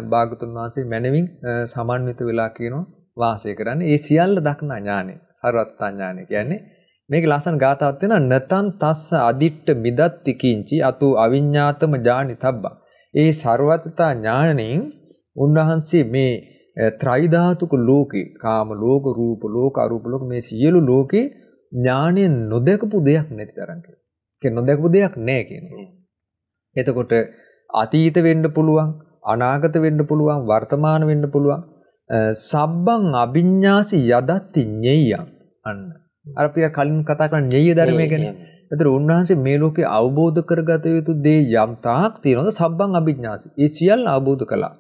භාගතුන් වහන්සේ මැනවින් සමන්විත වෙලා කියනවා වාසය කරන්නේ. ඒ සියල්ල දක්නා ඥානෙ. ਸਰවඥා ඥානෙ කියන්නේ මේක ලස්සන ගාතාවක් තියෙනවා නතන් තස්ස අදිට්ඨ මිදත්ති කිංචි අතු අවිඤ්ඤාතම ඥානි තබ්බා. ඒ ਸਰවත්තා ඥාණයෙන් උන්වහන්සේ මේ ත්‍රිධාතුක ලෝකේ කාම ලෝක රූප ලෝක අරූප ලෝක මේ සියලු ලෝකේ ඥාණයෙන් නොදකපු දෙයක් නැති තරම් කියලා. ඒ නොදකපු දෙයක් නැහැ කියනවා. එතකොට අතීත වෙන්න පුළුවන් අනාගත වෙන්න පුළුවන් වර්තමාන වෙන්න පුළුවන් සබ්බං අභිඤ්ඤාසි යදත්ති ඤෙය්‍යං අන්න අර අපි කලින් කතා කරන ඤෙය්‍ය ධර්මය ගැන එතකොට උන්වහන්සේ මේ ලෝකේ අවබෝධ කරගත යුතු දේ යම් තාක් තියෙනවද සබ්බං අභිඥාසි. ඒ සියල්ල අවබෝධ කළා.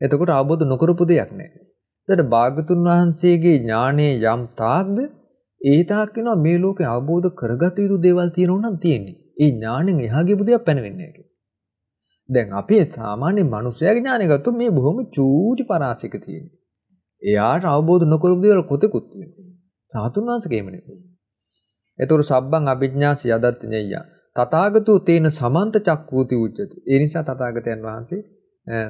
එතකොට අවබෝධ නොකරපු දෙයක් නැහැ. එතකොට භාගතුන් වහන්සේගේ ඥානයේ යම් තාක්ද ඒ තාක් වෙනවා මේ ලෝකේ අවබෝධ කරගත යුතු දේවල් තියෙනවා නම් තියෙන්නේ. ඒ ඥාණයෙන් එහා ගියපු දේක් පැනවෙන්නේ නැහැ දැන් අපි සාමාන්‍ය මිනිස්යාගේ ඥානය ගත්තොත් මේ බොහොම චූටි පරාසික තියෙන්නේ. එයාට අවබෝධ නොකරපු දේවල් කොතෙකුත් තියෙනවා. සාතුන් වහන්සේගේම නෙවෙයි. එතකොට සබ්බං අභිඥාසි යදත් ඤෙය්‍ය. තථාගතෝ තේන සමන්ත චක්කූති උච්චති. ඒ නිසා තථාගතයන් වහන්සේ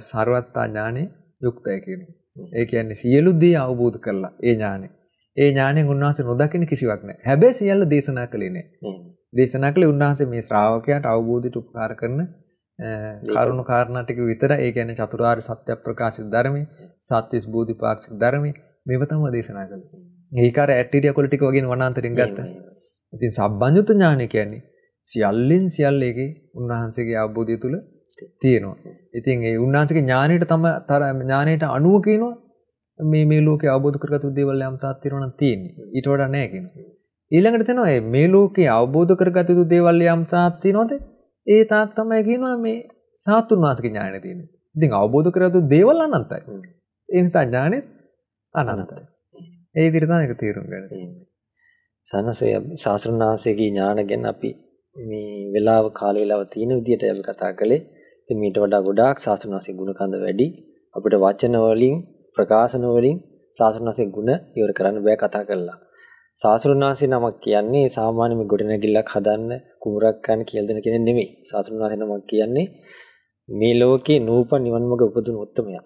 ਸਰවත්තා ඥානෙ යුක්තයි කියනවා. ඒ කියන්නේ සියලු දේ අවබෝධ කරලා ඒ ඥානෙ. ඒ ඥාණයෙන් උන්වහන්සේ නොදකින කිසිවක් නැහැ. හැබැයි සියල්ල දේශනා කළේ නැහැ. දේශනා කළේ උන්වහන්සේ මේ ශ්‍රාවකයාට අවබෝධයට උපකාර කරන කරුණු කාරණා ටික විතරයි. ඒ කියන්නේ චතුරාර්ය සත්‍ය ප්‍රකාශිත ධර්මයේ, සත්‍යස් බෝධිපාක්ෂික ධර්මයේ මේව තමයි දේශනා කළේ. ඒකාර ඇටීරියා කොළ ටික වගේ වනාන්තරින් ගත්තා. ඉතින් සබ්බඤ්ඤුත ඥානය කියන්නේ සියල්ලෙන් සියල්ල එකේ උන්වහන්සේගේ අවබෝධය තුල තියෙනවා. ඉතින් ඒ උන්වහන්සේගේ ඥානයට තම ඥානයට අනුව කියනවා මේ මේ ලෝකේ අවබෝධ කරගත්තු දේවල් යම් තාක් තියෙනවා නම් තියෙන්නේ. ඊට වඩා නැහැ කියනවා. ඊළඟට තේනවා මේ ලෝකේ අවබෝධ කරගත්තු දේවල් යම් තාක් තියෙනවද? ඒ තාක් තමයි කියනවා මේ සාතුන් වාසික ඥානය තියෙන්නේ. ඉතින් අවබෝධ කරගත්තු දේවල් අනන්තයි. ඒ නිසා ඥානෙත් අනන්තයි. ඒ විදිහට තමයි ඒක තේරුම් ගන්න. සනසේ ශාස්ත්‍රඥාන්සේගේ ඥාන ගැන අපි මේ වෙලාව කාල වේලාව තියෙන විදිහට අපි කතා කළේ. ඉතින් මීට වඩා ගොඩාක් ශාස්ත්‍රඥාන්සේ ගුණකන්ද වැඩි. අපිට වචන වලින් ප්‍රකාශන වලින් ශාස්ත්‍රඥාන්සේ ගුණ ඉවර කරන්න බෑ කතා කළා. ශාස්ත්‍රඥාන්සේ නමක් කියන්නේ සාමාන්‍ය මේ ගොඩනැගිල්ලක් හදන්න කුමරක් ගන්න කියලා දෙන කෙනෙක් නෙමෙයි. ශාස්ත්‍රඥාන්සේ නමක් කියන්නේ මේ ලෝකේ නූපන් නිවන් මඟ උපදින උත්තමයා.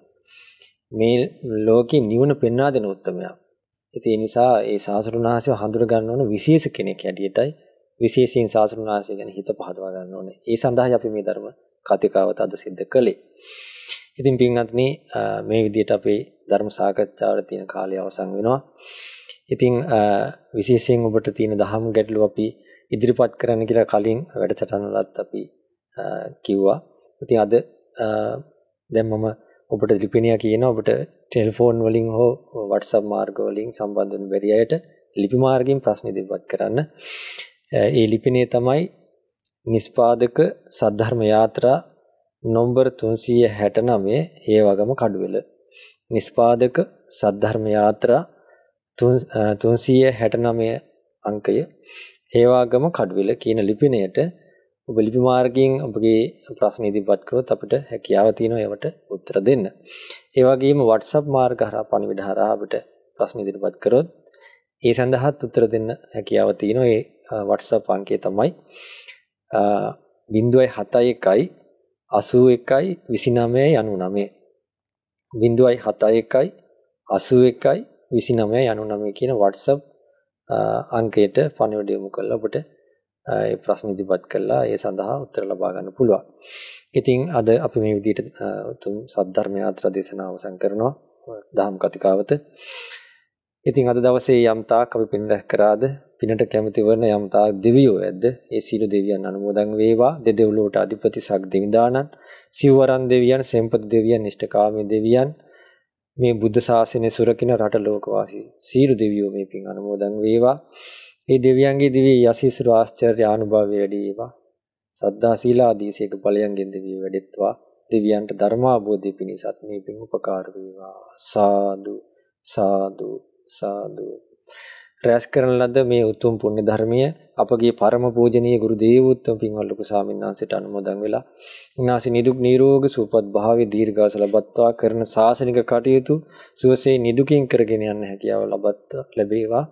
මේ ලෝකේ නිවන පෙන්වා දෙන උත්තමයා. ඒ නිසා ඒ ශාස්ත්‍රඥාන්සේ හඳුර ගන්න ඕන විශේෂ කෙනෙක් හැටියටයි විශේෂයෙන් ශාස්ත්‍රඥාන්සේ ගැන හිත පහදවා ගන්න ඕනේ. ඒ සඳහායි අපි මේ ධර්ම කතිකාවත අද සිද්ධ කළේ. ඉතින් පින්වත්නි මේ විදිහට අපේ ධර්ම සාකච්ඡාවට තියෙන කාලය අවසන් වෙනවා. ඉතින් විශේෂයෙන් ඔබට තියෙන දහම් ගැටලු අපි ඉදිරිපත් කරන්න කියලා කලින් වැඩසටහන වලත් අපි කිව්වා. ඉතින් අද දැන් මම ඔබට ලිපිනිය කියනවා ඔබට ටෙලිෆෝන් වලින් හෝ WhatsApp මාර්ග වලින් සම්බන්ධ වෙන බැරි අයට ලිපි මාර්ගයෙන් ප්‍රශ්න ඉදිරිපත් කරන්න. ඒ ලිපිනේ තමයි නිස්පාදක සද්ධර්ම යාත්‍රා නොම්බර් 369 හේවගම කඩුවෙල. නිස්පාදක සද්ධර්ම යාත්‍රා 369 අංකය හේවාගම කඩුවෙල කියන ලිපිනයට ඔබ ලිපි මාර්ගයෙන් ඔබගේ ප්‍රශ්න ඉදිරිපත් කරොත් අපිට හැකියාව තියෙනවා ඒවට උත්තර දෙන්න. ඒ වගේම WhatsApp මාර්ග හරහා පණිවිඩ හරහා අපිට ප්‍රශ්න ඉදිරිපත් කරොත් ඒ සඳහාත් උත්තර දෙන්න හැකියාව තියෙනවා. ඒ WhatsApp අංකය තමයි 071යි 81යි 29 99 071යි 81යි 29 99 කියන WhatsApp අංකයට පණිවිඩ යොමු කරලා ඔබට ඒ ප්‍රශ්න ඉදිරිපත් කළා ඒ සඳහා උත්තර ලබා ගන්න පුළුවන්. ඉතින් අද අපි මේ විදිහට උතුම් සද්ධර්ම යාත්‍රා දේශනාව අවසන් කරනවා. දහම් කතිකාවත. ඉතින් අද දවසේ යම් තාක් අපි පින් රැස් කරාද පිනට කැමති වන යම් තාක් දෙවියෝ ඇද්ද ඒ සීල දෙවියන් අනුමෝදන් වේවා දෙදෙව්ලොවට අධිපති සක් දෙවිදානන් සිව්වරන් දෙවියන් සෙම්පති දෙවියන් ඉෂ්ඨකාමී දෙවියන් මේ බුද්ධ ශාසනය සුරකින රට ලෝකවාසී සීල දෙවියෝ මේ පින් අනුමෝදන් වේවා මේ දෙවියන්ගේ දිවි යසීසුර ආශ්චර්ය අනුභවය වැඩි වේවා සද්ධා සීලාදී සීක ඵලයන්ගෙන් දෙවියෝ වැඩෙත්වා දෙවියන්ට ධර්මාභෝධය පිණිසත් මේ පින් උපකාර වේවා. සාදු සාදු සාදු. රැස් කරන ලද මේ උතුම් පුණ්‍ය ධර්මීය අපගේ පරම පූජනීය ගුරු දේවෝත්තම පින්වත් ලොකු ස්වාමීන් වහන්සේට අනුමෝදන් වෙලා උන්වහන්සේ නිදුක් නිරෝගී සුවපත් භාවයේ දීර්ඝාස ලබත්වා කරන සාසනික කටයුතු සුවසේ නිදුකින් කරගෙන යන්න හැකියාව ලබත් ලැබේවා.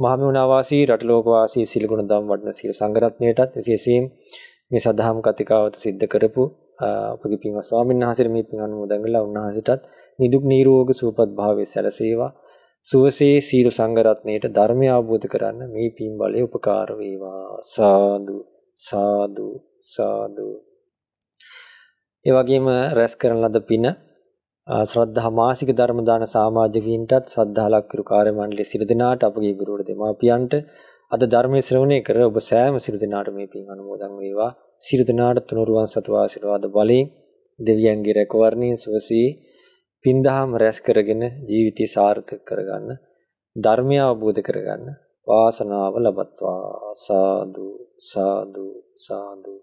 මහමෙවුනා වාසී රටලෝක වාසී සිල්ගුණ දම් වඩන සිය සංඝරත්නයටත් විශේෂයෙන් මේ සදහම් කතිකාවත සිද්ධ කරපු අපගේ පින්වත් ස්වාමීන් වහන්සේට මේ පින් අනුමෝදන් වෙලා උන්වහන්සේටත් නිදුක් නිරෝගී සුවපත් භාවයේ සැලසේවා. සුවසේ සීල සංගරත්නයට ධර්මය අවබෝධ කරන්න මේ පින් බලය උපකාර වේවා. සාදු සාදු සාදු. ඒ වගේම රැස් කරන ලද පින ශ්‍රද්ධා මාසික ධර්ම දාන සමාජිකින්ටත් ශ්‍රද්ධා ලක්කිරු කාර්ය මණ්ඩලයේ සිර දිනාට අපගේ ගුරුවර දෙමාපියන්ට අද ධර්මයේ ශ්‍රවණය කර ඔබ සෑම සිර දිනාට මේ පින් අනුමෝදන් වේවා. සිර දිනාට තුනුරුවන් සතු ආශිර්වාද බලයෙන් දෙවියන්ගේ රැකවරණයෙන් සුවසේ පින්දහම රැස් කරගෙන ජීවිතය සාර්ථක කරගන්න ධර්මය අවබෝධ කරගන්න වාසනාව ලබත්වා. සාදු සාදු සාදු.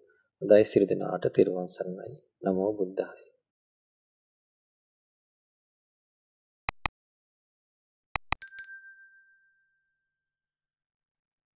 හොඳයි සිර දිනාට තිරුවන් සරණයි. නමෝ බුද්ධාය.